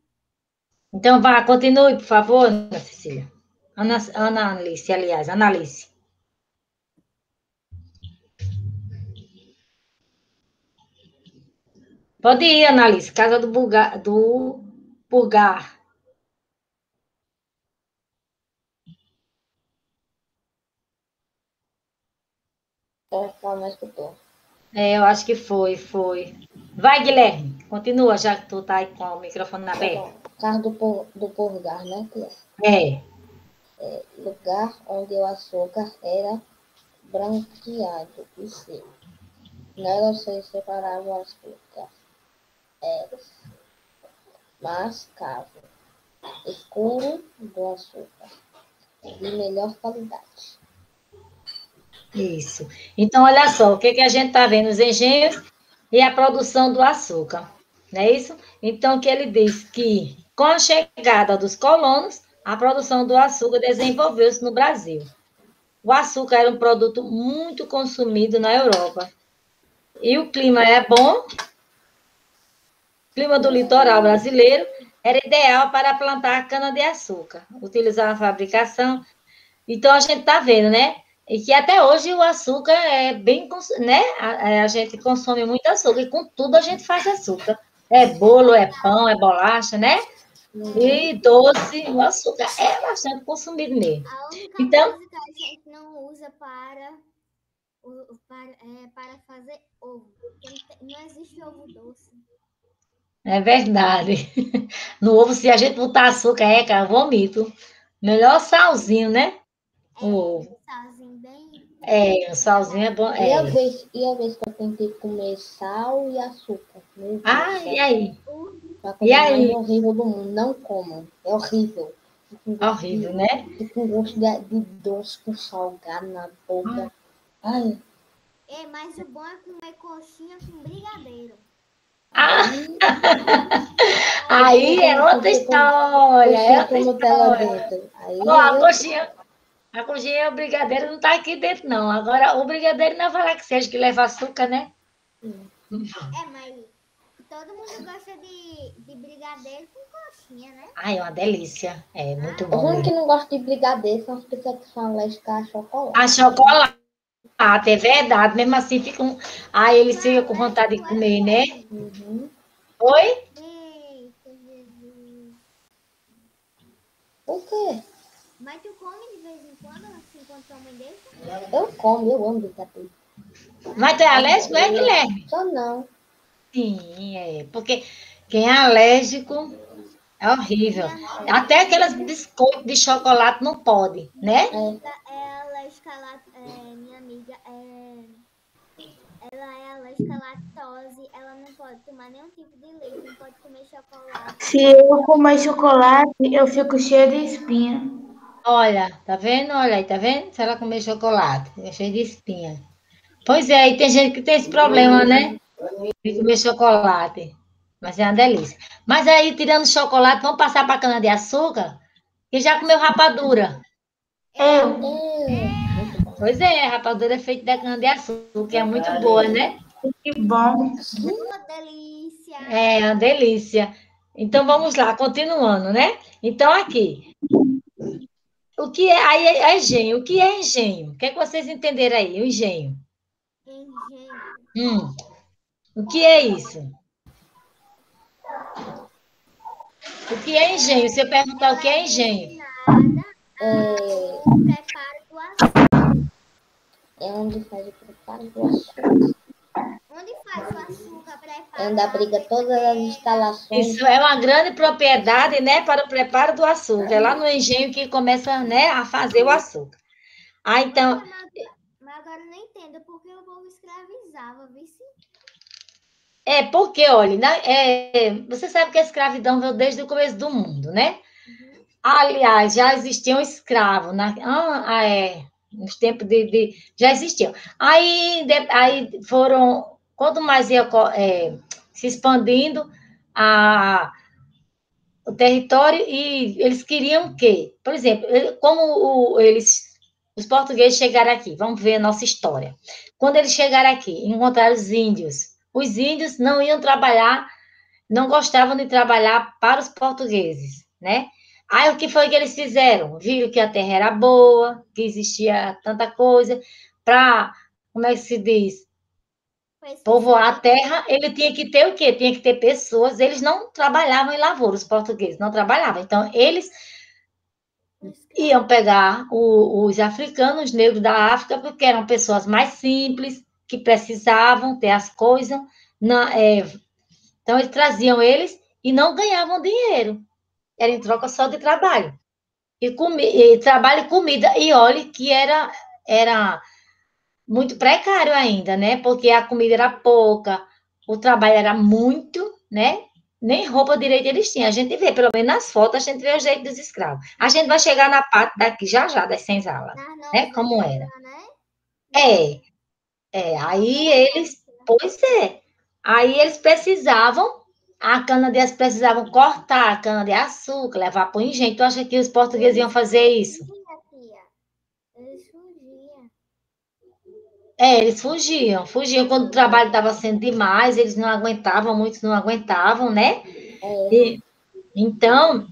Então vá, continue, por favor, Ana Cecília. Ana, Ana Alice, aliás, Ana Alice. Pode ir, Ana Alice, casa do Bulgar, do Purgar. Não escutou. É, eu acho que foi, foi. Vai, Guilherme, Continua, já que tu tá aí com o microfone Tá aberto. bom. Carro do, por- do purgar, né, tia? É. É, lugar onde o açúcar era branqueado e seco. Nela se separava o açúcar. Era mascavo, escuro do açúcar, de melhor qualidade. Isso. Então, olha só, o que, que a gente está vendo? Os engenhos e a produção do açúcar. Não é isso? Então, que ele diz que, com a chegada dos colonos, a produção do açúcar desenvolveu-se no Brasil. O açúcar era um produto muito consumido na Europa. E o clima é bom. Clima do litoral brasileiro era ideal para plantar cana-de-açúcar, utilizar a fabricação. Então, a gente está vendo, né? E que até hoje o açúcar é bem, né? A, é, a gente consome muito açúcar e com tudo a gente faz açúcar. É bolo, é pão, é bolacha, né? E doce, o açúcar é bastante consumido mesmo. A única Então- coisa que a gente não usa para, para, é, para fazer ovo. Não existe ovo doce. É verdade. [LAUGHS] No ovo, se a gente botar açúcar, é, cara, vomito. Melhor salzinho, né? É, O ovo. salzinho bem. É, o salzinho é bom. E a É. vez, e a vez que eu tentei comer sal e açúcar? Deus Ah, e aí? E aí? mais horrível do mundo. Não comam. É horrível. Fica Horrível, de- né? Fica com gosto de, de doce com salgado na boca. Ai, É, mas o bom é comer coxinha com brigadeiro. Ah, aí é outra história. É coxinha outra história. dentro. Aí a coxinha, a coxinha, o brigadeiro não tá aqui dentro, não. Agora, o brigadeiro não vai lá que seja que leva açúcar, né? É, mas todo mundo gosta de, de brigadeiro com coxinha, né? Ai, é uma delícia. É muito Os bom. únicos mesmo. que não gostam de brigadeiro são as pessoas que são alérgicas a chocolate. A chocolate, é verdade. Mesmo assim, ficam. Aí eles ficam com vontade de comer, né? Uhum. Oi? Por quê? Mas tu come de vez em quando, assim, quando tua mãe deixa? Eu como, eu amo brigadeiro. Mas tu é alérgico, é, Guilherme? Só não. Sim, é. Porque quem é alérgico é horrível. Até aquelas biscoitos de chocolate não pode, né? É, é alérgica a é, amiga é. Ela é alérgica à lactose, ela não pode tomar nenhum tipo de leite, não pode comer chocolate. Se eu comer chocolate, eu fico cheia de espinha. Olha, tá vendo? Olha aí, tá vendo? Se ela comer chocolate, é cheio de espinha. Pois é, e tem gente que tem esse problema, né? De comer chocolate. Mas é uma delícia. Mas aí, tirando chocolate, vamos passar para cana de açúcar, que já comeu rapadura. Eu. É. Pois é, a rapadura é feita da cana de açúcar, que é muito boa, né? Que bom. Uma delícia! É uma delícia. Então vamos lá, continuando, né? Então aqui. O que é aí é engenho? O que é engenho? O que é que vocês entenderam aí? O engenho. Engenho. Hum. O que é isso? O que é engenho? Se eu perguntar o que é engenho. Nada o preparo do açúcar. É onde faz o preparo do açúcar. Onde faz o açúcar É preparado? onde abriga todas as instalações. Isso é uma grande propriedade, né, para o preparo do açúcar. É lá no engenho que começa, né, a fazer o açúcar. Ah, então, Mas, mas agora eu não entendo porque o povo escravizava, viu? sim? É, porque, olha, na- é, você sabe que a escravidão veio desde o começo do mundo, né? Aliás, já existiam escravos, na, ah, ah, é, nos tempos de, de- Já existiam. Aí, de- aí foram, quanto mais ia é, se expandindo a, o território, e eles queriam o quê? Por exemplo, como o- eles, os portugueses chegaram aqui, vamos ver a nossa história. Quando eles chegaram aqui, encontraram os índios. Os índios não iam trabalhar, não gostavam de trabalhar para os portugueses, né? Aí o que foi que eles fizeram? Viram que a terra era boa, que existia tanta coisa, para, como é que se diz? Esse Povoar a terra, ele tinha que ter o quê? Tinha que ter pessoas, eles não trabalhavam em lavoura, os portugueses não trabalhavam. Então, eles iam pegar o- os africanos, os negros da África, porque eram pessoas mais simples, que precisavam ter as coisas, na- é, Então, eles traziam eles e não ganhavam dinheiro. Era em troca só de trabalho. E, comi e trabalho e comida. E olhe que era, era muito precário ainda, né? Porque a comida era pouca, o trabalho era muito, né? Nem roupa direito eles tinham. A gente vê, pelo menos nas fotos, a gente vê o jeito dos escravos. A gente vai chegar na parte daqui já já, das senzalas, né? Como era. É, é, aí eles, pois é, aí eles precisavam, a cana de açúcar, precisavam cortar a cana de açúcar, levar para o engenho. Tu acha que os portugueses iam fazer isso? Eles fugiam. É, eles fugiam, fugiam quando o trabalho estava sendo demais, eles não aguentavam, muitos não aguentavam, né? E, então,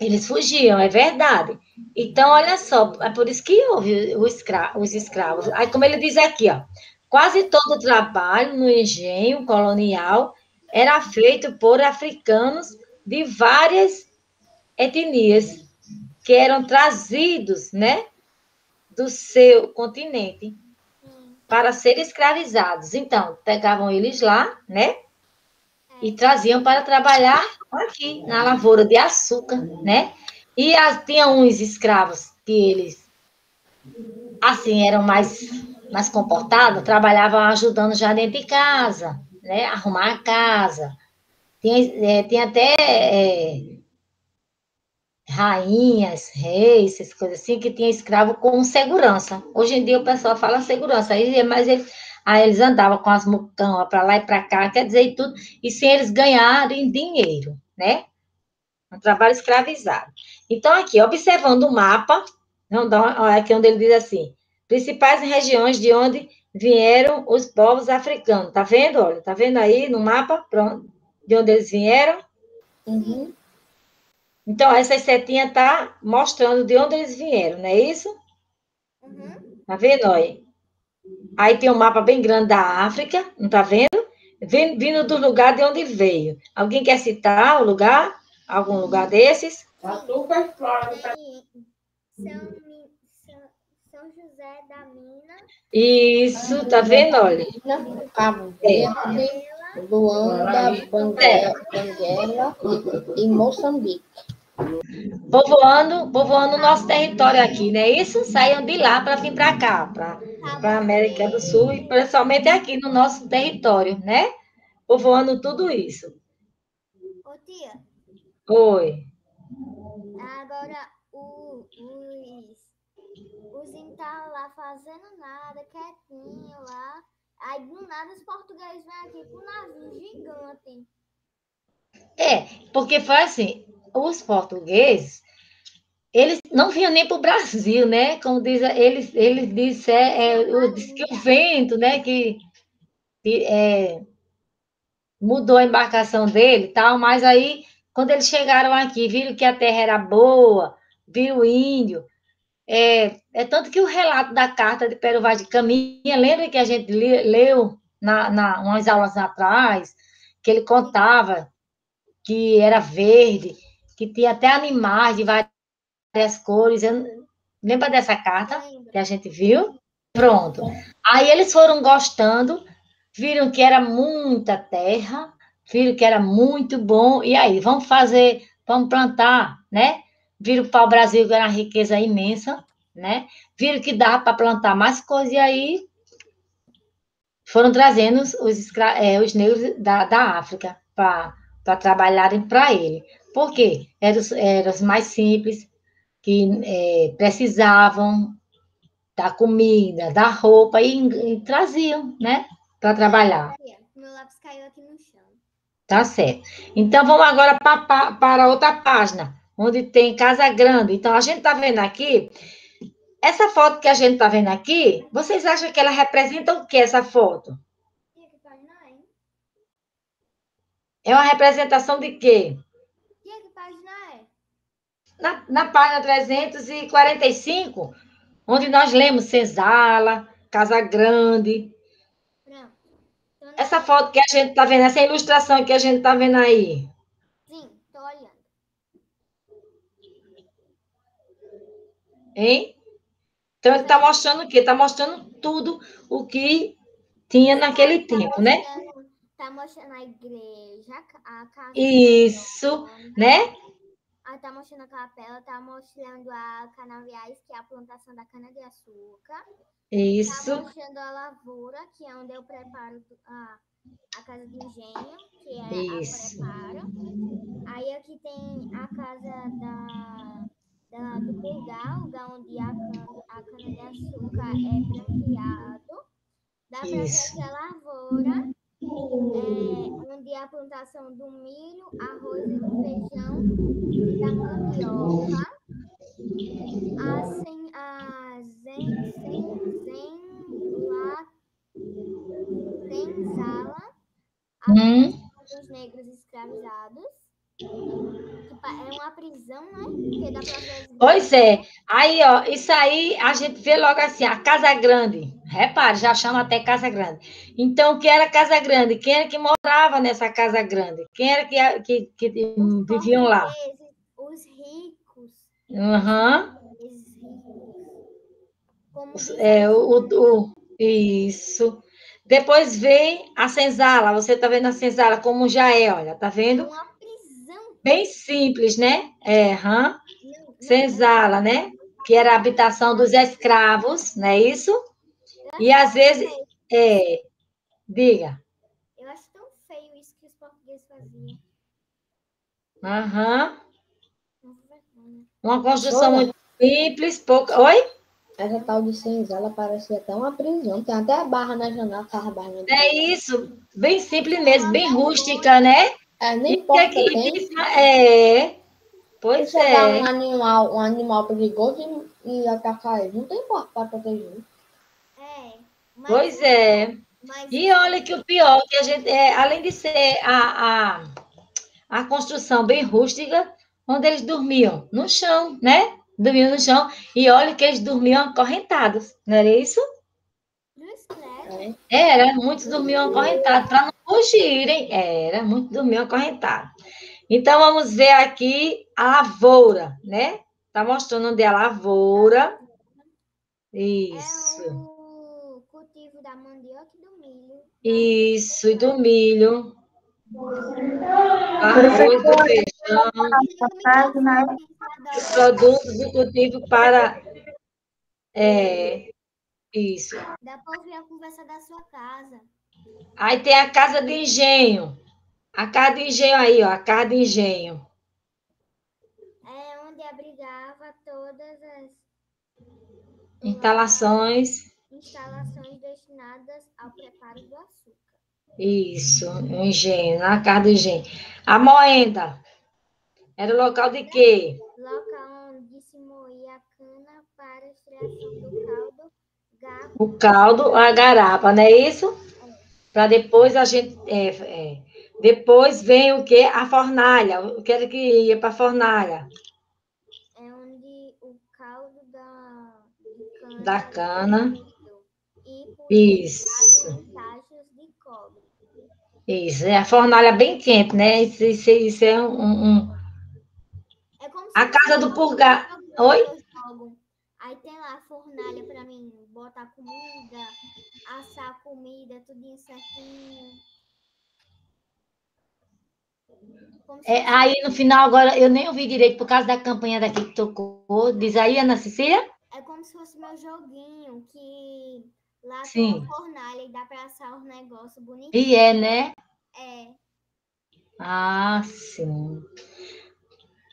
eles fugiam, é verdade. Então, olha só, é por isso que houve escra os escravos. Aí, como ele diz aqui, ó, quase todo o trabalho no engenho colonial era feito por africanos de várias etnias que eram trazidos, né, do seu continente para serem escravizados. Então, pegavam eles lá, né, e traziam para trabalhar aqui na lavoura de açúcar, né? E as, tinha uns escravos que eles, assim, eram mais, mais comportados, trabalhavam ajudando já dentro de casa, né? Arrumar a casa. Tinha, é, tinha até é, rainhas, reis, essas coisas assim, que tinha escravo com segurança. Hoje em dia o pessoal fala segurança, aí, mas eles, aí eles andavam com as mucãs para lá e para cá, quer dizer, e tudo, e sem eles ganharem dinheiro, né? Um trabalho escravizado. Então, aqui, observando o mapa, não aqui onde ele diz assim: principais regiões de onde vieram os povos africanos. Tá vendo? Olha, tá vendo aí no mapa? Pronto, de onde eles vieram? Uhum. Então, essa setinha tá mostrando de onde eles vieram, não é isso? Uhum. Tá vendo? Olha. Aí tem um mapa bem grande da África, não tá vendo? Vindo, do lugar de onde veio. Alguém quer citar o lugar? Algum lugar desses? Tem São, Mi- São, São José da Mina, Isso, tá vendo? Olha. Cabo É. Verde, Luanda, Banguela, Banguela e Moçambique. Povoando, povoando o nosso território aqui, não é isso? Saíam de lá para vir para cá, para a América do Sul, e principalmente aqui no nosso território, né? Povoando tudo isso. Ô tia, Oi. agora o, os, estavam lá fazendo nada, quietinho lá. Aí do nada os portugueses vêm aqui com um navio gigante. É, porque foi assim, os portugueses, eles não vinham nem para o Brasil, né? Como diz, eles, eles disseram, é, o- diz que o vento, né? Que, que, é, mudou a embarcação dele tal, mas aí, quando eles chegaram aqui, viram que a terra era boa, viram o índio, é, é tanto que o relato da carta de Pero Vaz de Caminha, lembra que a gente le- leu na, na, umas aulas atrás, que ele contava que era verde, que tinha até animais de várias cores. Eu- lembra dessa carta que a gente viu? Pronto. Aí eles foram gostando, viram que era muita terra, viram que era muito bom, e aí, vamos fazer, vamos plantar, né? Viram para o Brasil que era uma riqueza imensa, né? Viram que dava para plantar mais coisas, e aí foram trazendo os, eh, os negros da, da África para trabalharem para ele. Por quê? Eram os, eram os mais simples, que eh, precisavam da comida, da roupa, e, e traziam, né? Para trabalhar. Meu lápis caiu aqui no chão. Tá certo. Então, vamos agora pa- pa- para outra página, onde tem Casa Grande. Então, a gente está vendo aqui, essa foto que a gente está vendo aqui, vocês acham que ela representa o que, essa foto? Tia, que página é? É uma representação de quê? Tia, que página é? Na, na página 345, onde nós lemos Senzala, Casa Grande, essa foto que a gente está vendo, essa ilustração que a gente está vendo aí. Sim, tô olhando. Hein? Então, ele está mostrando o quê? Está mostrando tudo o que tinha naquele Tá tempo, né? mostrando- Tá tá mostrando a igreja, a casa. Isso, né? Aí tá mostrando a capela, tá mostrando a canaviais, que é a plantação da cana-de-açúcar. Isso, mostrando a lavoura, que é onde eu preparo a, a casa de engenho, que é Isso. a preparo. Aí aqui tem a casa da, da, do purgal, lugar onde a cana, a cana de açúcar é branqueado. Dá ver Isso. aqui a lavoura, é, onde é a plantação do milho, arroz e do feijão e da mandioca. Assim, a zen, zen, zen, lá, Zenzala, a Hum. dos negros escravizados. Pa- é uma prisão, né? Pois é. Aí, ó, isso aí a gente vê logo assim, a Casa Grande. Repare, já chama até Casa Grande. Então, o que era Casa Grande? Quem era que morava nessa Casa Grande? Quem era que, que, que viviam lá? Os ricos, Aham. os ricos. Como Os- É, o, o, isso. Depois vem a senzala. Você tá vendo a senzala como já é, olha, tá vendo? uma. Bem simples, né? É, não, Senzala, né? Que era a habitação dos escravos, não é isso? E às vezes, é, diga. Eu acho tão feio isso que os portugueses faziam. Aham. Uma construção Olha. muito simples, pouca. Oi? Essa tal de senzala parecia até uma prisão. Tem até barra na janela, barra na É isso, bem simples mesmo, bem rústica, né? É, nem que porta aqui- tem. É, Se pois chegar é. um animal, um animal perigoso e, e atacar ele, não tem porta para proteger. É, mas, Pois é. mas E olha que o pior, que a gente, é, além de ser a, a, a construção bem rústica, onde eles dormiam no chão, né? Dormiam no chão. E olha que eles dormiam acorrentados, não era isso? Cruz credo. É. Era, muitos dormiam acorrentados para não fugirem. Era, muitos dormiam acorrentados. Então, vamos ver aqui a lavoura, né? Tá mostrando onde é a lavoura. Isso, É o cultivo da mandioca e do milho. isso, e do milho. Arroz, do feijão, os produtos do cultivo para. É, isso. Dá pra ouvir a conversa da sua casa. Aí tem a casa de engenho. A casa de engenho aí, ó, a casa de engenho. É onde abrigava todas as Instalações. instalações destinadas ao preparo do açúcar. Isso, o engenho, na casa do engenho. A moenda. Era o local de quê? Local onde se moía a cana para extração do caldo, O caldo, a garapa, não é isso? Para depois a gente. é, é. Depois vem o quê? A fornalha. O que era que ia para a fornalha? é onde o caldo da, cana, Da cana. Isso. Isso, é a fornalha bem quente, né? Isso, isso, isso é um- um, É A casa do purga- jogo Oi? que. Aí tem lá a fornalha botar comida, assar a comida, tudinho certinho. É, aí no final, agora, eu nem ouvi direito por causa da campanha daqui que tocou. Diz aí, Ana Cecília? É como se fosse meu joguinho, que lá tem Sim. uma fornalha e dá para assar os negócios bonitinhos. E é, né? É, Ah, sim.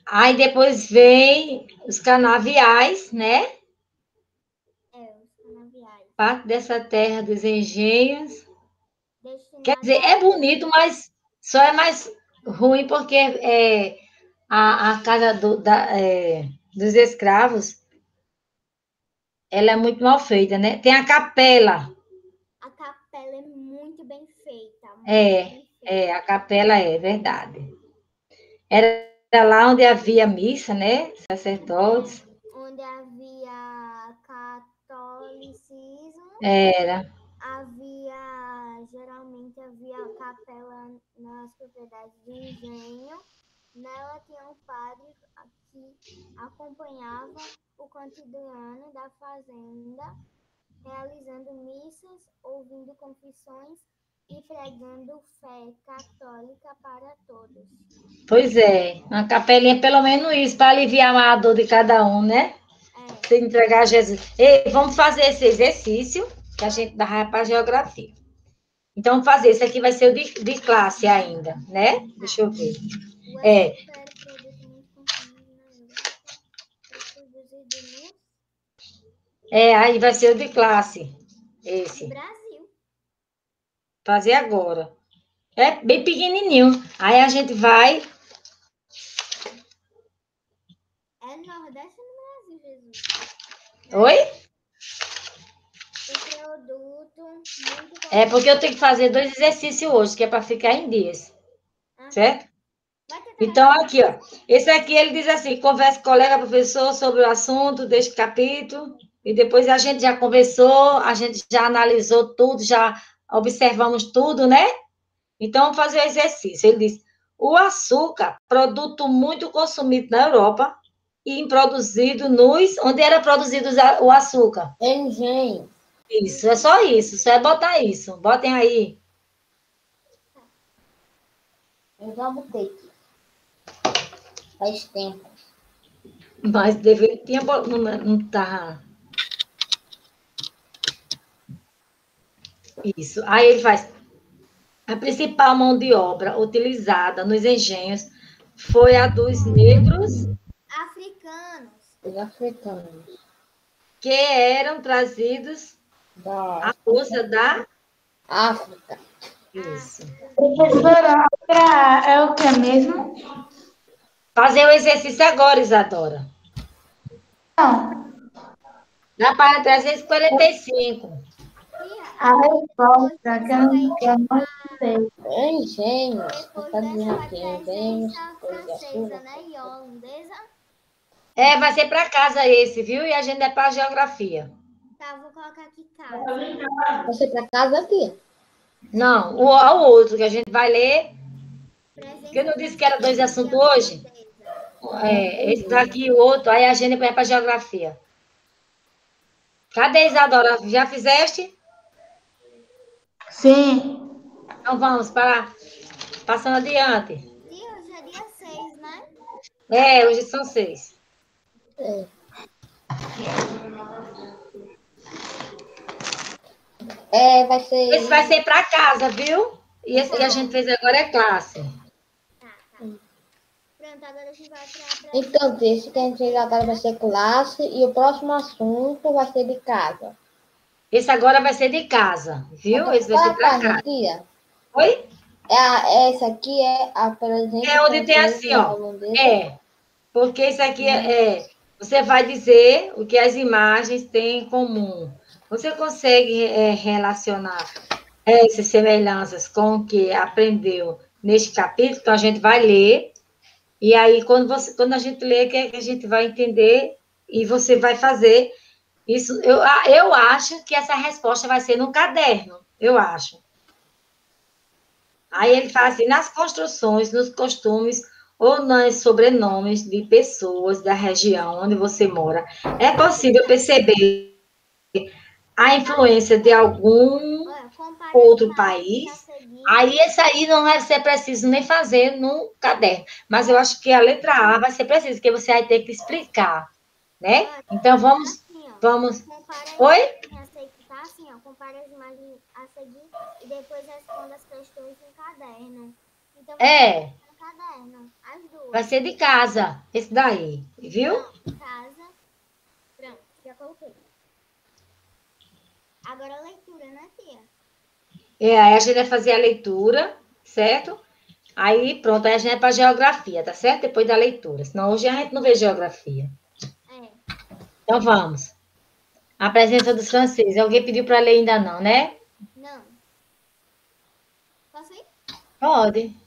Aí depois vem os canaviais, né? É. Parte dessa terra dos engenhos. Quer dizer, é bonito, mas só é mais ruim porque é, a, a casa do- da- é, dos escravos ela é muito mal feita, né? Tem a capela. A capela é muito bem feita. muito É, bem feita. É, a capela é verdade. Era lá onde havia missa, né? Sacerdotes. Era. havia, geralmente havia capela nas propriedades do engenho. Nela tinha um padre que acompanhava o cotidiano da fazenda, realizando missas, ouvindo confissões e pregando fé católica para todos. Pois é, uma capelinha, pelo menos isso, para aliviar a dor de cada um, né? Se entregar a Jesus. Ei, vamos fazer esse exercício que a gente dá para geografia. Então, vamos fazer. Esse aqui vai ser o de, de classe ainda, né? Deixa eu ver. É. É, aí vai ser o de classe. Esse. Brasil. Fazer agora. É bem pequenininho. Aí a gente vai. É Nordeste. Oi? É porque eu tenho que fazer dois exercícios hoje, que é para ficar em dias. Certo? Vai tentar Então, aqui, ó. Esse aqui ele diz assim: converse com o colega professor sobre o assunto deste capítulo. E depois a gente já conversou, a gente já analisou tudo, já observamos tudo, né? Então, vamos fazer o exercício. Ele diz: o açúcar, produto muito consumido na Europa e produzido nos. Onde era produzido o açúcar? Engenho. Isso, é só isso, só é botar isso. Botem aí. Eu já botei aqui. Faz tempo. Mas deveria. Tinha, não, não tá. Isso. Aí ele faz. A principal mão de obra utilizada nos engenhos foi a dos negros africanos. Os africanos. que eram trazidos Da à força da. África. Isso. Professora, é o que mesmo? Fazer o exercício agora, Isadora. Não. Na página 345. A resposta que eu não, que eu não sei. Engenho. Depois Tá dessa dizendo aqui, a ciência coisa francesa, né? E holandesa. É, vai ser para casa esse, viu? E a gente é para geografia. Tá, vou colocar aqui casa. Você pra casa aqui. Não, o, o outro que a gente vai ler. Porque eu não disse que era dois assuntos hoje? É, esse daqui e o outro, aí a gente vai para geografia. Cadê Isadora? Já fizeste? Sim. Então vamos para. Passando adiante. Tia, hoje é dia 6, né? É, hoje são seis. É. É, vai ser. Esse vai ser para casa, viu? E esse que a gente fez agora é classe. Tá, tá. Pronto, agora a gente vai para a Então, esse que a gente fez agora vai ser classe e o próximo assunto vai ser de casa. Esse agora vai ser de casa, viu? Esse vai ser para casa. tia? Oi? É a, essa aqui é a presença É onde tem assim, ó. É, porque isso aqui é, é- Você vai dizer o que as imagens têm em comum. Você consegue é, relacionar essas semelhanças com o que aprendeu neste capítulo? Então, a gente vai ler. E aí, quando, você, quando a gente lê, é que a gente vai entender e você vai fazer isso. Eu, ah, eu acho que essa resposta vai ser no caderno. Eu acho. Aí ele fala assim, nas construções, nos costumes ou nos sobrenomes de pessoas da região onde você mora, é possível perceber a influência de algum outro país. Aí esse aí não vai ser preciso nem fazer no caderno, mas eu acho que a letra A vai ser preciso, porque você vai ter que explicar, né? Então vamos, vamos. Oi? Assim, ó. Compare as imagens a seguir e depois responda as questões no caderno. Então, É, ser no caderno. As duas. Vai ser de casa, esse daí, viu? Casa. Pronto, já coloquei. Agora a leitura, né, tia? É, aí a gente vai fazer a leitura, certo? Aí, pronto, aí a gente vai para geografia, tá certo? Depois da leitura. Senão hoje a gente não vê geografia. É. Então vamos. A presença dos franceses. Alguém pediu para ler ainda não, né? Não. Posso ir? Pode.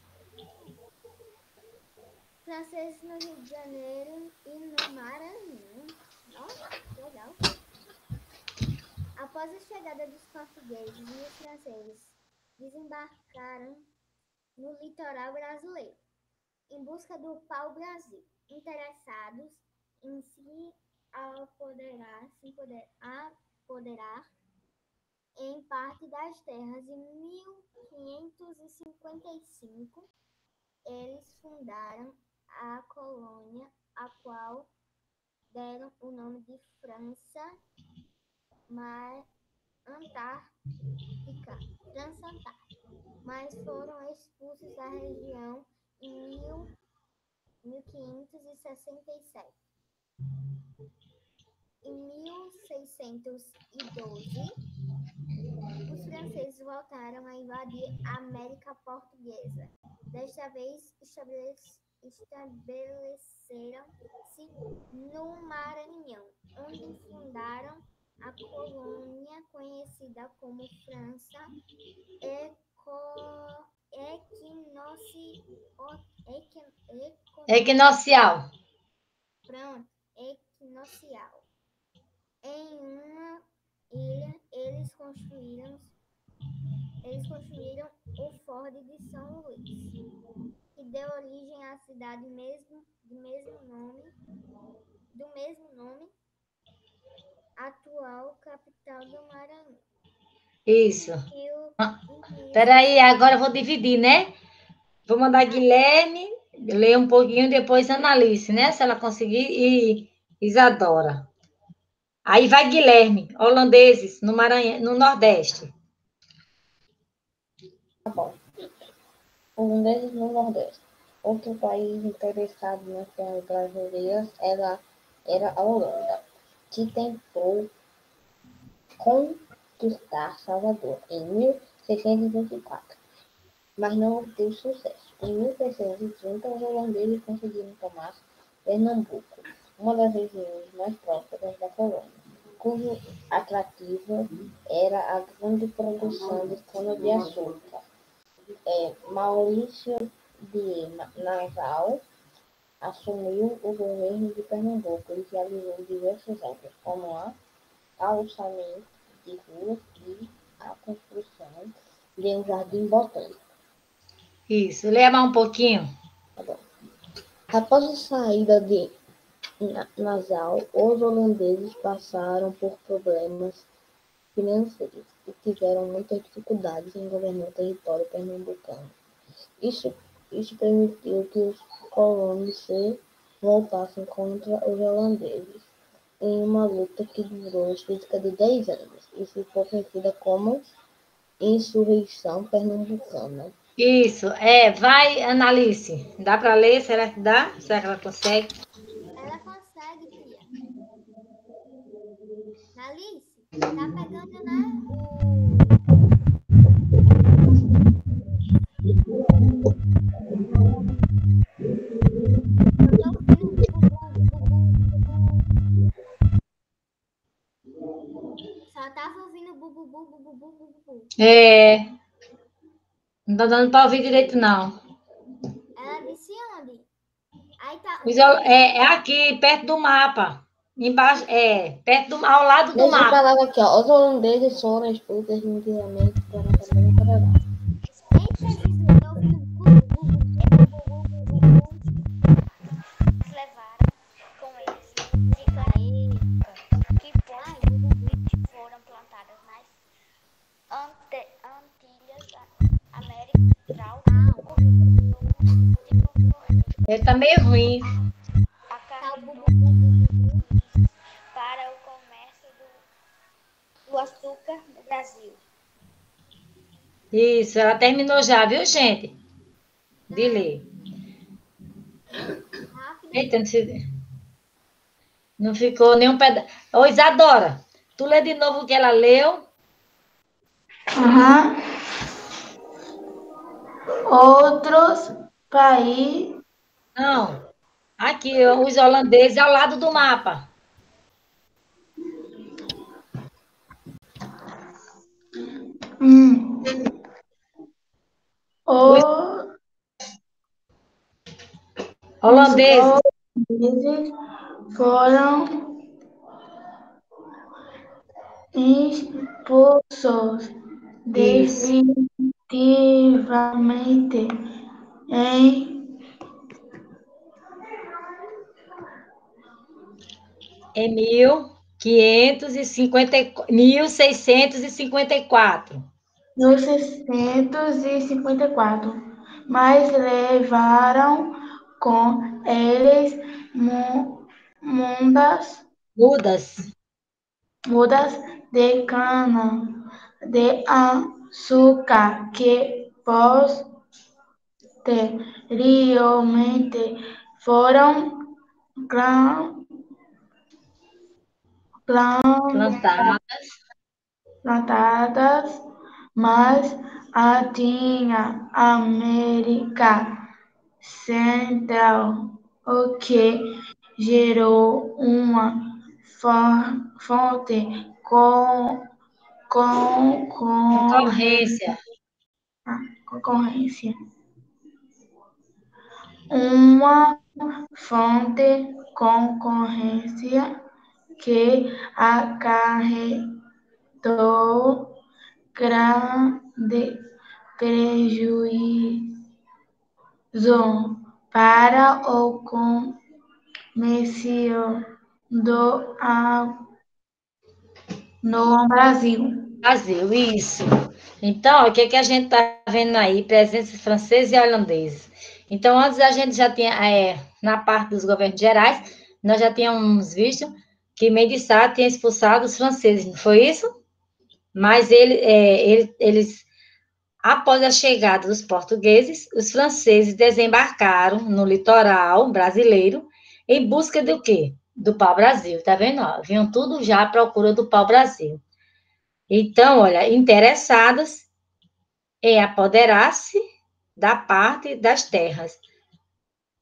Franceses no Rio de Janeiro e no Maranhão. Nossa, que legal. Após a chegada dos portugueses e os franceses, desembarcaram no litoral brasileiro, em busca do pau-brasil, interessados em se apoderar, se empoder- apoderar em parte das terras. Em 1555, eles fundaram a colônia, a qual deram o nome de França Mar Antártica, França Antártica, mas foram expulsos da região em mil- 1567. Em 1612, os franceses voltaram a invadir a América Portuguesa. Desta vez, estabelec- estabeleceram-se no Maranhão, onde fundaram a colônia conhecida como França Eco, Equinoci, equi- eco- Equinocial. Pronto, equinocial. Em uma ilha, eles construíram, eles construíram o Ford de São Luís, que deu origem à cidade mesmo, do mesmo nome, do mesmo nome, atual capital do Maranhão. Isso. E o, Ah, Peraí, agora eu vou dividir, né? Vou mandar Guilherme ler um pouquinho, depois Analice, né? Se ela conseguir, e Isadora. Aí vai Guilherme, holandeses, no Maranhão, no Nordeste. Holandeses no Nordeste. Outro país interessado nas terras brasileiras era, era a Holanda, que tentou conquistar Salvador em 1624, mas não obteve sucesso. Em 1630, os holandeses conseguiram tomar Pernambuco, uma das regiões mais prósperas da colônia, cujo atrativo era a grande produção de cana-de-açúcar é, Maurício de Na- Nassau assumiu o governo de Pernambuco e realizou diversas obras, como a calçamento de ruas e a construção de um jardim botânico. Isso, mais um pouquinho. Após a saída de Na- Nassau, os holandeses passaram por problemas financeiros e tiveram muitas dificuldades em governar o território pernambucano. Isso, isso permitiu que os colonos se voltassem contra os holandeses em uma luta que durou cerca de 10 anos e ficou conhecida como Insurreição Pernambucana. Isso, é, vai, Analice. Dá para ler? Será que dá? Será que ela consegue? Ela consegue, tia. Alice, tá pegando, né? Só tava ouvindo bu, bu, bu, bu, bu, bu, bu, bu. É. Não tá dando para ouvir direito, não. Ela disse onde? Aí tá. É, é aqui, perto do mapa. Embaixo, é, perto do, ao lado do mar. falava aqui, ó. Os holandeses foram expulsos nitidamente para o Canadá. Ele tá meio ruim. Isso, ela terminou já, viu, gente? De ler. Eita, não, se- não ficou nenhum pedaço. Ô, Isadora, tu lê de novo o que ela leu? Aham. Outros países. Não. Aqui, os holandeses ao lado do mapa. Hum. O... Holandeses. holandeses foram expulsos definitivamente em em mil quinhentos e cinquenta mil seiscentos e cinquenta e quatro 1654. 1654. Mas levaram com eles mu- mudas, Mudas. mudas de cana de açúcar que posteriormente foram clan- clan- Plantadas. plantadas, mas a tinha América Central, o que gerou uma fo- fonte com, com, com, Concorrência. concorrência. Uma fonte concorrência que acarretou grande prejuízo para o comércio do a- no Brasil. Brasil, isso. Então, o que, que a gente está vendo aí? Presença francesa e holandesa. Então, antes a gente já tinha, é, na parte dos governos gerais, nós já tínhamos visto que Medissá tinha expulsado os franceses, não foi isso? Mas ele, é, ele- eles, após a chegada dos portugueses, os franceses desembarcaram no litoral brasileiro em busca do quê? Do pau-brasil, tá vendo? ó? Vinham tudo já à procura do pau-brasil. Então, olha, interessados em apoderar-se da parte das terras.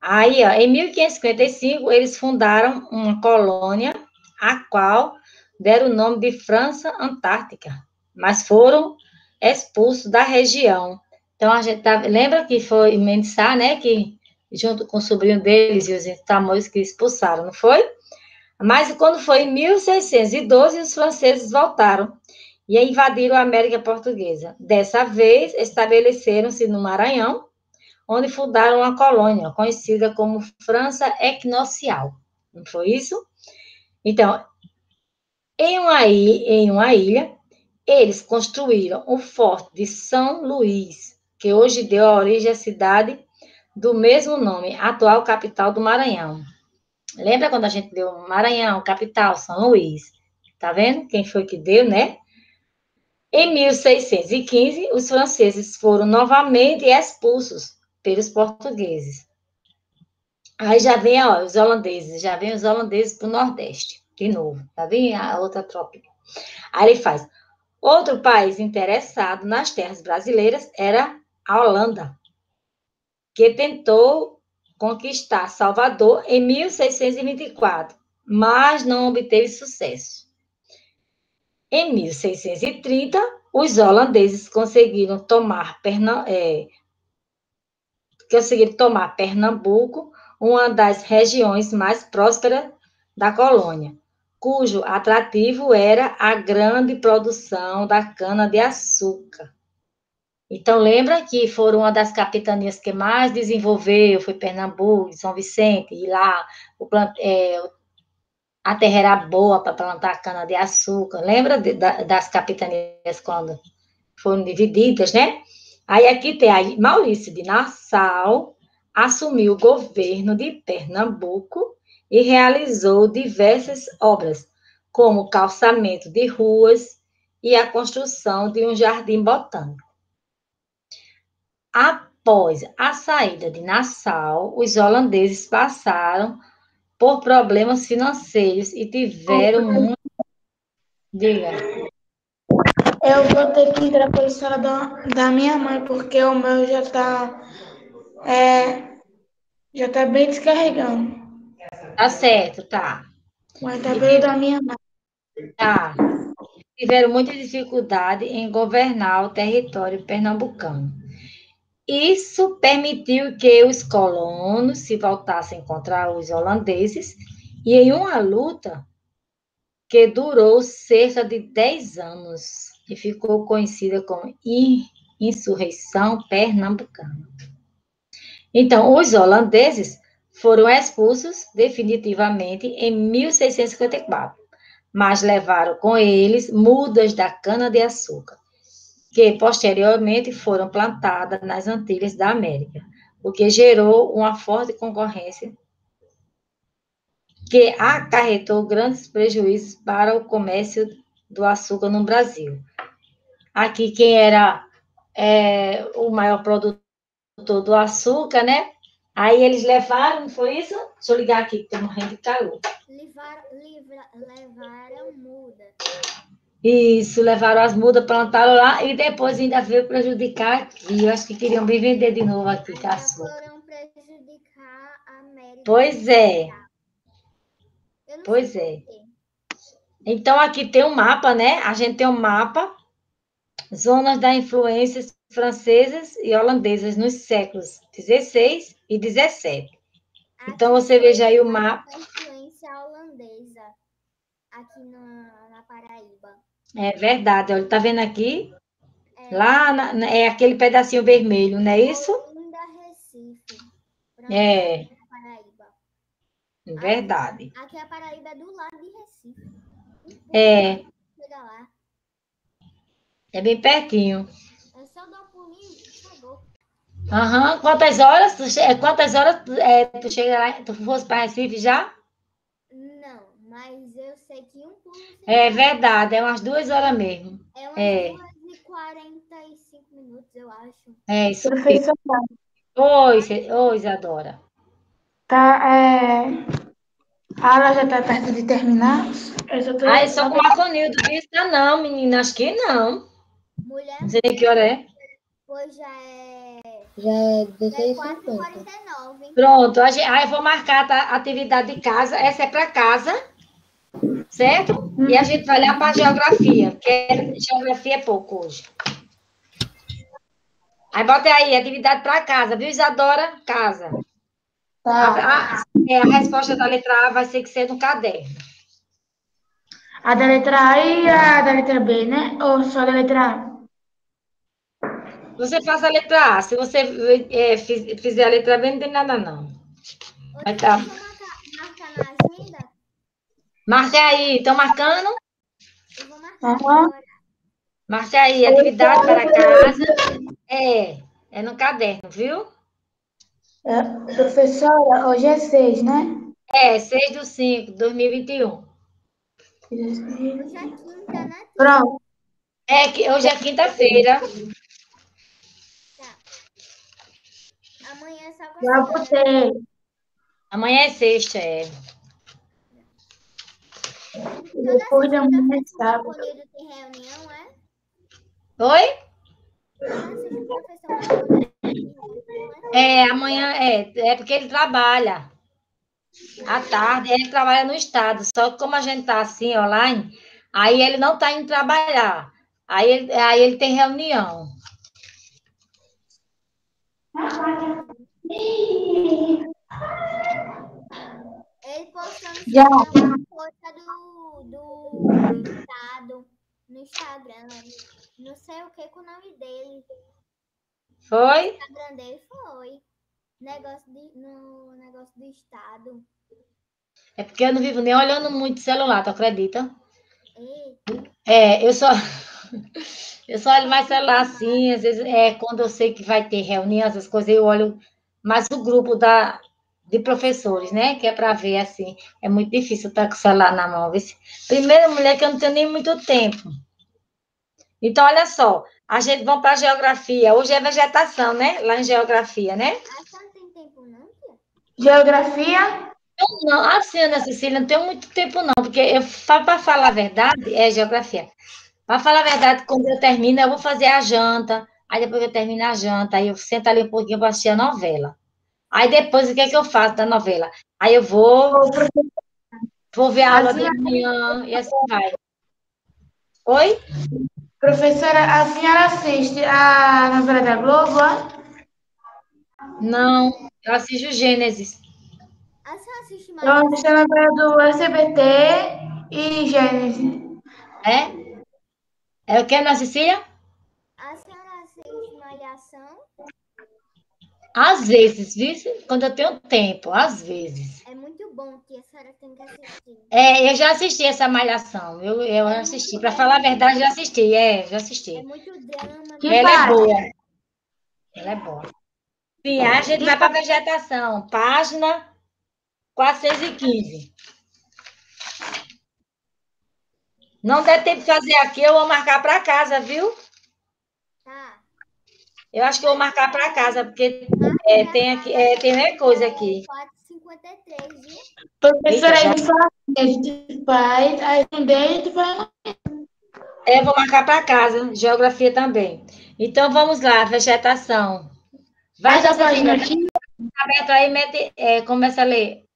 Aí, ó, em 1555, eles fundaram uma colônia, a qual deram o nome de França Antártica, mas foram expulsos da região. Então, a gente tá, lembra que foi Mendissá, né, que junto com o sobrinho deles e os tamoios que expulsaram, não foi? Mas quando foi em 1612, os franceses voltaram e invadiram a América Portuguesa. Dessa vez, estabeleceram-se no Maranhão, onde fundaram uma colônia conhecida como França Equinocial. Não foi isso? Então, em uma, i- em uma ilha, eles construíram o Forte de São Luís, que hoje deu origem à cidade do mesmo nome, atual capital do Maranhão. Lembra quando a gente deu Maranhão, capital, São Luís? Tá vendo? Quem foi que deu, né? Em 1615, os franceses foram novamente expulsos pelos portugueses. Aí já vem ó, os holandeses, já vem os holandeses para o Nordeste, de novo, tá vendo? A outra tropa. Aí ele faz. Outro país interessado nas terras brasileiras era a Holanda, que tentou conquistar Salvador em 1624, mas não obteve sucesso. Em 1630, os holandeses conseguiram tomar, Perna, é, conseguiram tomar Pernambuco, uma das regiões mais prósperas da colônia, cujo atrativo era a grande produção da cana-de-açúcar. Então, lembra que foram uma das capitanias que mais desenvolveu, foi Pernambuco, São Vicente, e lá o é, a terra era boa para plantar cana-de-açúcar. Lembra de, da, das capitanias quando foram divididas, né? Aí aqui tem aí Maurício de Nassau, assumiu o governo de Pernambuco e realizou diversas obras, como o calçamento de ruas e a construção de um jardim botânico. Após a saída de Nassau, os holandeses passaram por problemas financeiros e tiveram muito. Diga. Eu vou ter que entrar para a sala da, da minha mãe, porque o meu já está é, já tá bem descarregando. Tá certo, tá. Mas tá bem da minha mãe. Tá. Tiveram muita dificuldade em governar o território pernambucano. Isso permitiu que os colonos se voltassem contra os holandeses e em uma luta que durou cerca de 10 anos e ficou conhecida como Insurreição Pernambucana. Então, os holandeses foram expulsos definitivamente em 1654, mas levaram com eles mudas da cana-de-açúcar, que posteriormente foram plantadas nas Antilhas da América, o que gerou uma forte concorrência que acarretou grandes prejuízos para o comércio do açúcar no Brasil. Aqui, quem era é, o maior produtor do açúcar, né? Aí eles levaram, foi isso? Deixa eu ligar aqui, que estou morrendo de calor. Levaram, livra- levaram muda. Isso, levaram as mudas, plantaram lá e depois ainda veio prejudicar aqui. Eu acho que queriam bem vender de novo aqui, Ainda açúcar. foram prejudicar a América. Pois é, pois é. Então aqui tem um mapa, né? A gente tem um mapa, zonas da influência francesas e holandesas nos séculos 16 e 17. Então Aqui você veja aí o mapa. influência holandesa aqui na, na Paraíba. É verdade, olha, tá vendo aqui? É, Lá na- é aquele pedacinho vermelho, não é isso? Olinda, Recife. É. Paraíba. Verdade. Aqui a Paraíba é do lado de Recife. É, Chega lá. é bem pertinho. É só dar um pulinho, chegou. Aham, Quantas horas? Tu, che- quantas horas tu, é, tu chega lá? Tu fosse para Recife já? Não, mas eu sei que um você É verdade, é umas duas horas mesmo. é umas é. 2 e 45 minutos, eu acho. É isso mesmo. Professora, Oi, oi, Isadora. tá, é, a aula já está perto de terminar. Eu só tô, Ah, é só com o Marconildo disse, ah, não, menina, acho que não. Mulher, Não sei nem que hora é. pois já é, Já é já é 16h50. 4h49. Pronto, a gente, ah, eu vou marcar tá, a atividade de casa. Essa é para casa, certo? E a gente vai olhar para geografia, porque geografia é pouco hoje. Aí bota aí, atividade para casa, viu, Isadora? Casa. Tá. A, a- é, a resposta da letra A vai ser que ser no caderno. A da letra A e a da letra B, né? Ou só da letra A? Você faz a letra A. Se você é, fiz- fizer a letra B, não tem nada, não. Vai tá. Na agenda. Marca aí. Estão marcando? Eu vou marcar agora. Marca aí. Atividade para casa. É, é no caderno, viu? É, professora, hoje é 6, né? É, 6 do 5, 2021. Hoje é quinta, né? Pronto. É, que hoje é quinta-feira. Amanhã é só Já você. botei. Amanhã é sexta, é. Depois da manhã é sábado. Marconildo tem reunião, é? Oi? É? É, amanhã é. É porque ele trabalha. À tarde, ele trabalha no estado. Só que como a gente tá assim, online, aí ele não tá indo trabalhar. Aí ele, aí ele tem reunião. Ele postou no Já. Uma coisa do, do estado no Instagram. Não sei o que com o nome dele. Foi? O Instagram dele foi. Negócio de, no negócio do estado. É porque eu não vivo nem olhando muito celular, tu acredita? É, eu só. [LAUGHS] Eu só olho mais celular assim, às vezes é quando eu sei que vai ter reunião, essas coisas, eu olho mais o grupo da, de professores, né? Que é para ver assim. É muito difícil estar com o celular na mão. viu? Primeiro, mulher, que eu não tenho nem muito tempo. Então, olha só, a gente vai para a geografia. Hoje é vegetação, né? Lá em geografia, né? a senhora não tem tempo, não? Geografia? Não, assim, Ana Cecília, não tenho muito tempo, não, porque eu, para falar a verdade, é geografia. Para falar a verdade, quando eu termino, eu vou fazer a janta, aí depois que eu termino a janta, aí eu sento ali um pouquinho para assistir a novela. Aí depois, o que é que eu faço da novela? Aí eu vou, vou ver a aula de manhã e assim vai. Oi? Professora, a senhora assiste a novela da Globo? é? Não, eu assisto Gênesis. A senhora assiste mais? Eu assisto a novela do SBT e Gênesis. É? É o que, Ana Cecília? A senhora assiste Malhação? Às vezes, viu? Quando eu tenho tempo, às vezes. É muito bom, tia. A senhora tem que assistir. É, eu já assisti essa malhação. Eu, eu assisti. Para falar a verdade, já assisti. É, já É assisti. muito drama. Que Ela é parte? boa. Ela é boa. Sim, a gente vai para a vegetação. Página 415. Não der tempo de fazer aqui, eu vou marcar para casa, viu? Eu acho que eu vou marcar para casa, porque é, tem aqui, é, tem mais coisa aqui. 4,53, viu? Professora, a gente assim, a gente faz, aí dia a gente vai. É, vou marcar para casa. Geografia também. Então, vamos lá, vegetação. Vai, Josefina, aberto aí, mete, é, começa a ler.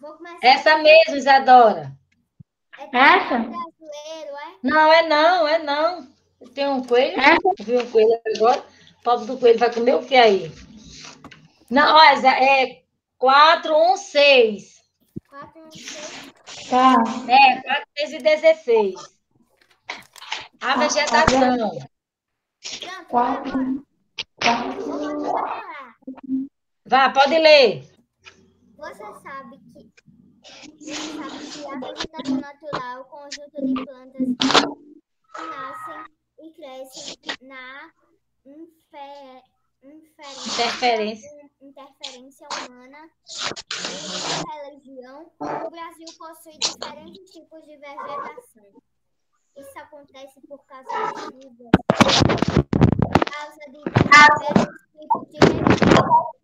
Vou começar. Essa mesmo, Isadora. É Essa? brasileiro, é? Não, é não, é não. Tem um coelho? Eu vi um coelho agora. O pobre do coelho vai comer o que aí? Não, olha, é 416. 4,16. Tá. É, 416. A vegetação. Pronto, Quatro. agora. Quatro. Vou parar. Vá, pode ler. Você sabe que você sabe que a vegetação natural é o conjunto de plantas que nascem e crescem na infe- inferência, Interferência. interferência humana. Em nossa região, o Brasil possui diferentes tipos de vegetação. Isso acontece por causa de chuvas, por causa de diversos tipos de recursos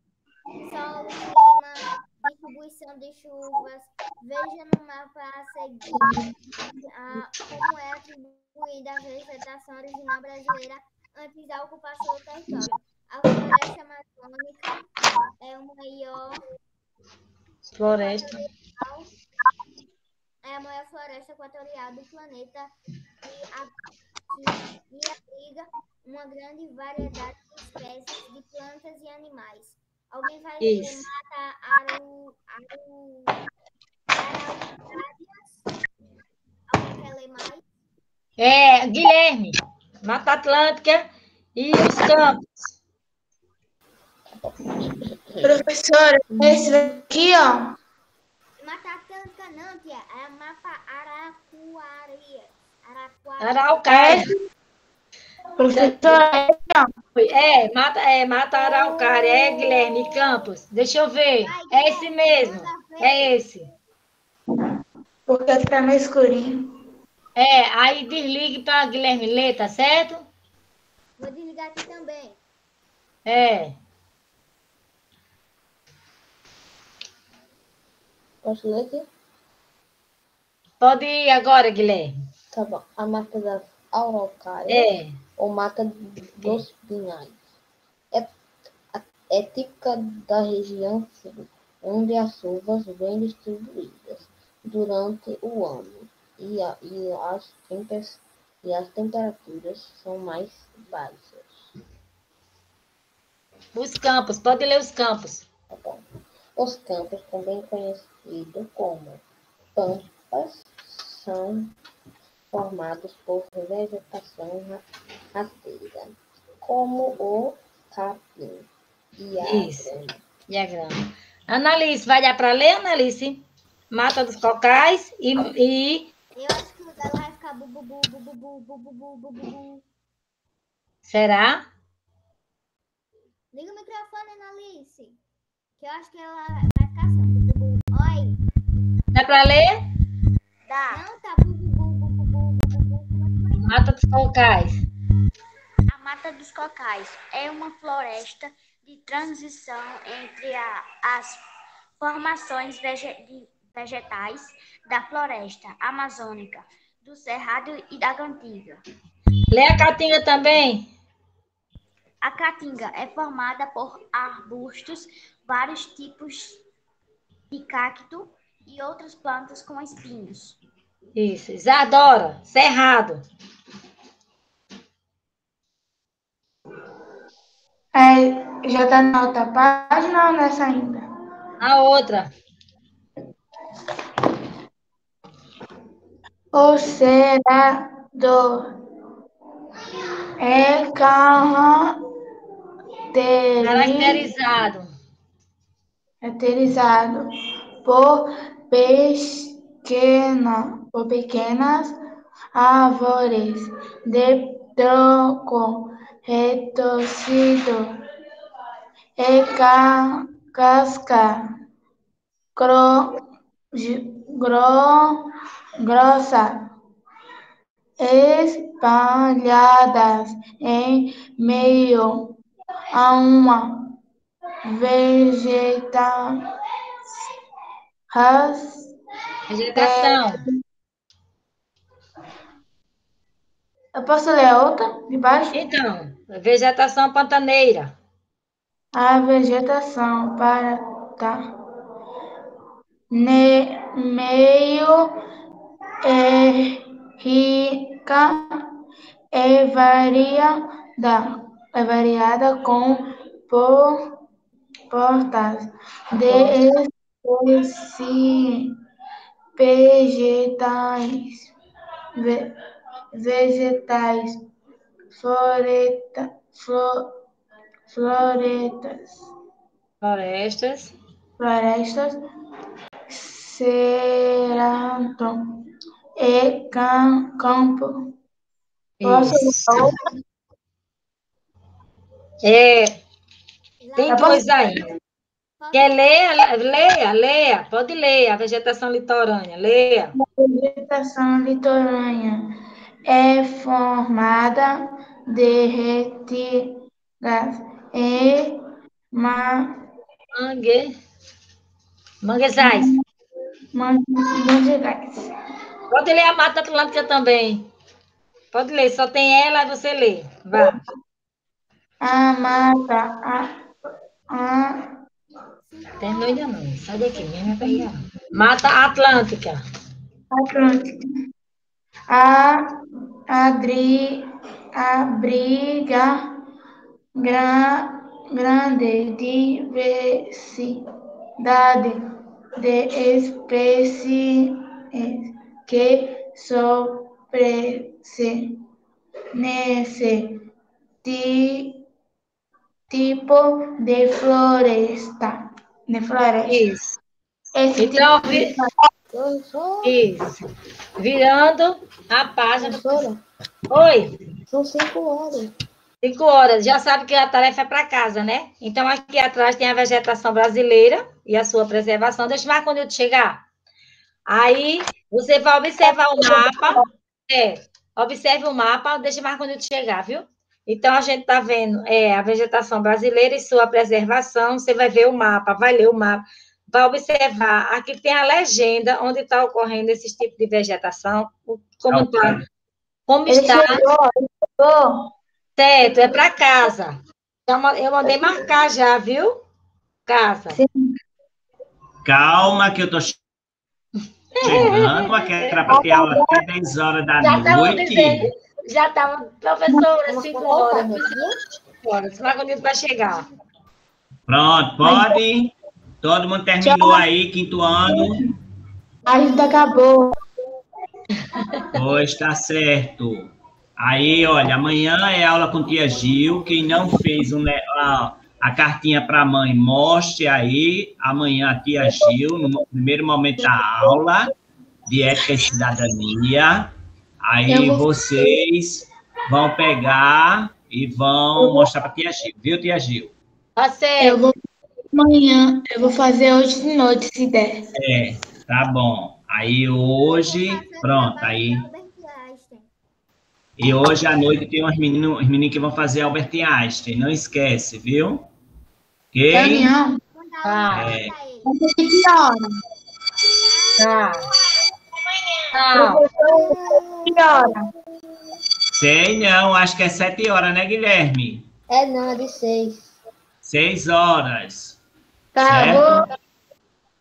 solo, clima, distribuição de chuvas. Veja no mapa a seguir ah, como é atribuída a vegetação original brasileira antes da ocupação do território. A floresta amazônica é o maior Floresta. é a maior floresta equatorial do planeta e, a, e, abriga uma grande variedade de espécies de plantas e animais. Alguém vai Isso. Mata Aru, Aru, É, Guilherme. Mata Atlântica e os campos. Professora, esse daqui, ó. Mata Atlântica não, tia. É mapa. Araquarias. Araucária. Professora, É, mata, é, mata Araucária. É, Guilherme Campos. Deixa eu ver. É esse mesmo. É esse. Porque aqui tá meio escurinho. É, aí desligue para Guilherme ler, tá certo? Vou desligar aqui também. É. Posso ler aqui? Pode ir agora, Guilherme. Tá bom. A mata das araucárias É. ou mata dos pinhais. É, é típica da região sul, onde as chuvas bem distribuídas durante o ano e, a- e as, temper- e as temperaturas são mais baixas. Os campos. Pode ler os campos. Tá bom? Os campos, também conhecidos como pampas, são formados por vegetação ra- rasteira, como o capim e a Isso. grama. E a grama. Analice, vai dar para ler, Analice? Mata dos cocais e, e Eu acho que o vai ficar bu bu bu bu bu bu bu bu bu bu bu bu. será? Liga o microfone, Analice. Que eu acho que ela vai ficar assim. Bu, bu, bu. Oi. Dá para ler? Dá. Não, tá bu bu bu bu bu bu bu é? Mata dos cocais. A Mata dos Cocais é uma floresta de transição entre a- as formações vege- de- vegetais da floresta amazônica, do Cerrado e da Cantiga. Lê a caatinga também. A caatinga é formada por arbustos, vários tipos de cacto e outras plantas com espinhos. Isso. Isadora, Cerrado. É, já tá na outra página ou nessa ainda? A outra. O Senador é caracteri- Caracterizado. caracterizado por pequena, por pequenas árvores de tronco retorcido e ca- casca gro, gro, grossa espalhadas em meio a uma vegetação Vegetação. Eu posso ler a outra de baixo? Então, vegetação pantaneira. A vegetação para tá ne, meio é rica é variada, é variada com por, portas. De espécies vegetais, ve- vegetais, floreta, flo, florestas, Florestas. florestas, cerrado e cam, campo. Posso? É, tem Lá- coisa ainda. Quer ler? Leia, leia. Pode ler a vegetação litorânea. Leia. A vegetação litorânea é formada de retigas e ma, Mangue. Manguezais. Pode ler a Mata Atlântica também. Pode ler, só tem ela, você lê. Vá. A mata, a, a, Terminou ainda não. Sai daqui, minha ó. Mata Atlântica. Atlântica. A agri, abriga gra, grande diversidade de espécies que sofrem nesse ti, tipo de floresta. De floresta. Isso. Esse Então, tipo vi- Professor, isso. Virando a página. professora, Oi. são cinco horas. Cinco horas. Já sabe que a tarefa é para casa, né? Então, aqui atrás tem a vegetação brasileira e a sua preservação. Deixa eu ver quando eu chegar. Aí, você vai observar o mapa. É, observe o mapa, deixa mais quando eu chegar, viu? Então, a gente está vendo é, a vegetação brasileira e sua preservação. Você vai ver o mapa, vai ler o mapa, vai observar. Aqui tem a legenda onde está ocorrendo esse tipo de vegetação, como está. Como Ele está. ele chegou. Certo, é para casa. Eu mandei marcar já, viu? Casa. Calma, que eu tô che- chegando, para ter aula até 10 horas da Já noite. dizendo, já estava, professora, 5 horas. Opa, cinco horas. Mas quando vai chegar. Pronto, pode. Todo mundo terminou aí, quinto ano. A gente acabou. Pois tá certo. Aí, olha, amanhã é aula com tia Gil. Quem não fez um, a, a cartinha para a mãe, mostre aí. Amanhã a tia Gil, no primeiro momento da aula de ética e cidadania. Aí vocês vão pegar e vão mostrar para tia Gil, viu, tia Gil? Tá certo. Eu vou amanhã, eu vou fazer hoje de noite, se der. É, tá bom. Aí hoje, pronto, aí. E hoje à noite tem uns meninos, uns meninos que vão fazer Albert Einstein, não esquece, viu? Ok? Caminhão. Tá, É, Que hora? tá. Tá. Que hora? sei não, acho que é sete horas, né, Guilherme? É não, é de seis. Seis horas. Tá, Certo. vou...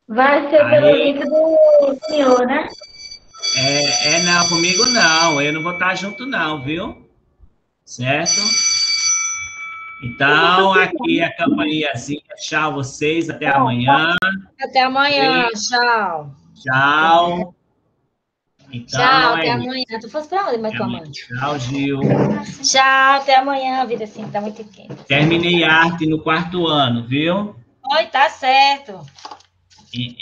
Vai ser pelo Aí. link do senhor, né? É, é não, comigo não, eu não vou estar junto não, viu? Certo? Então, aqui a campainhazinha, tchau vocês, até amanhã, Até amanhã. Tchau. tchau. Então, Tchau, é até isso. amanhã. Tu fosse pra onde, mais tua mãe? Tchau, Gil. Tchau, até amanhã. Vida assim tá muito quente. Terminei arte no quarto ano, viu? Oi, tá certo. E-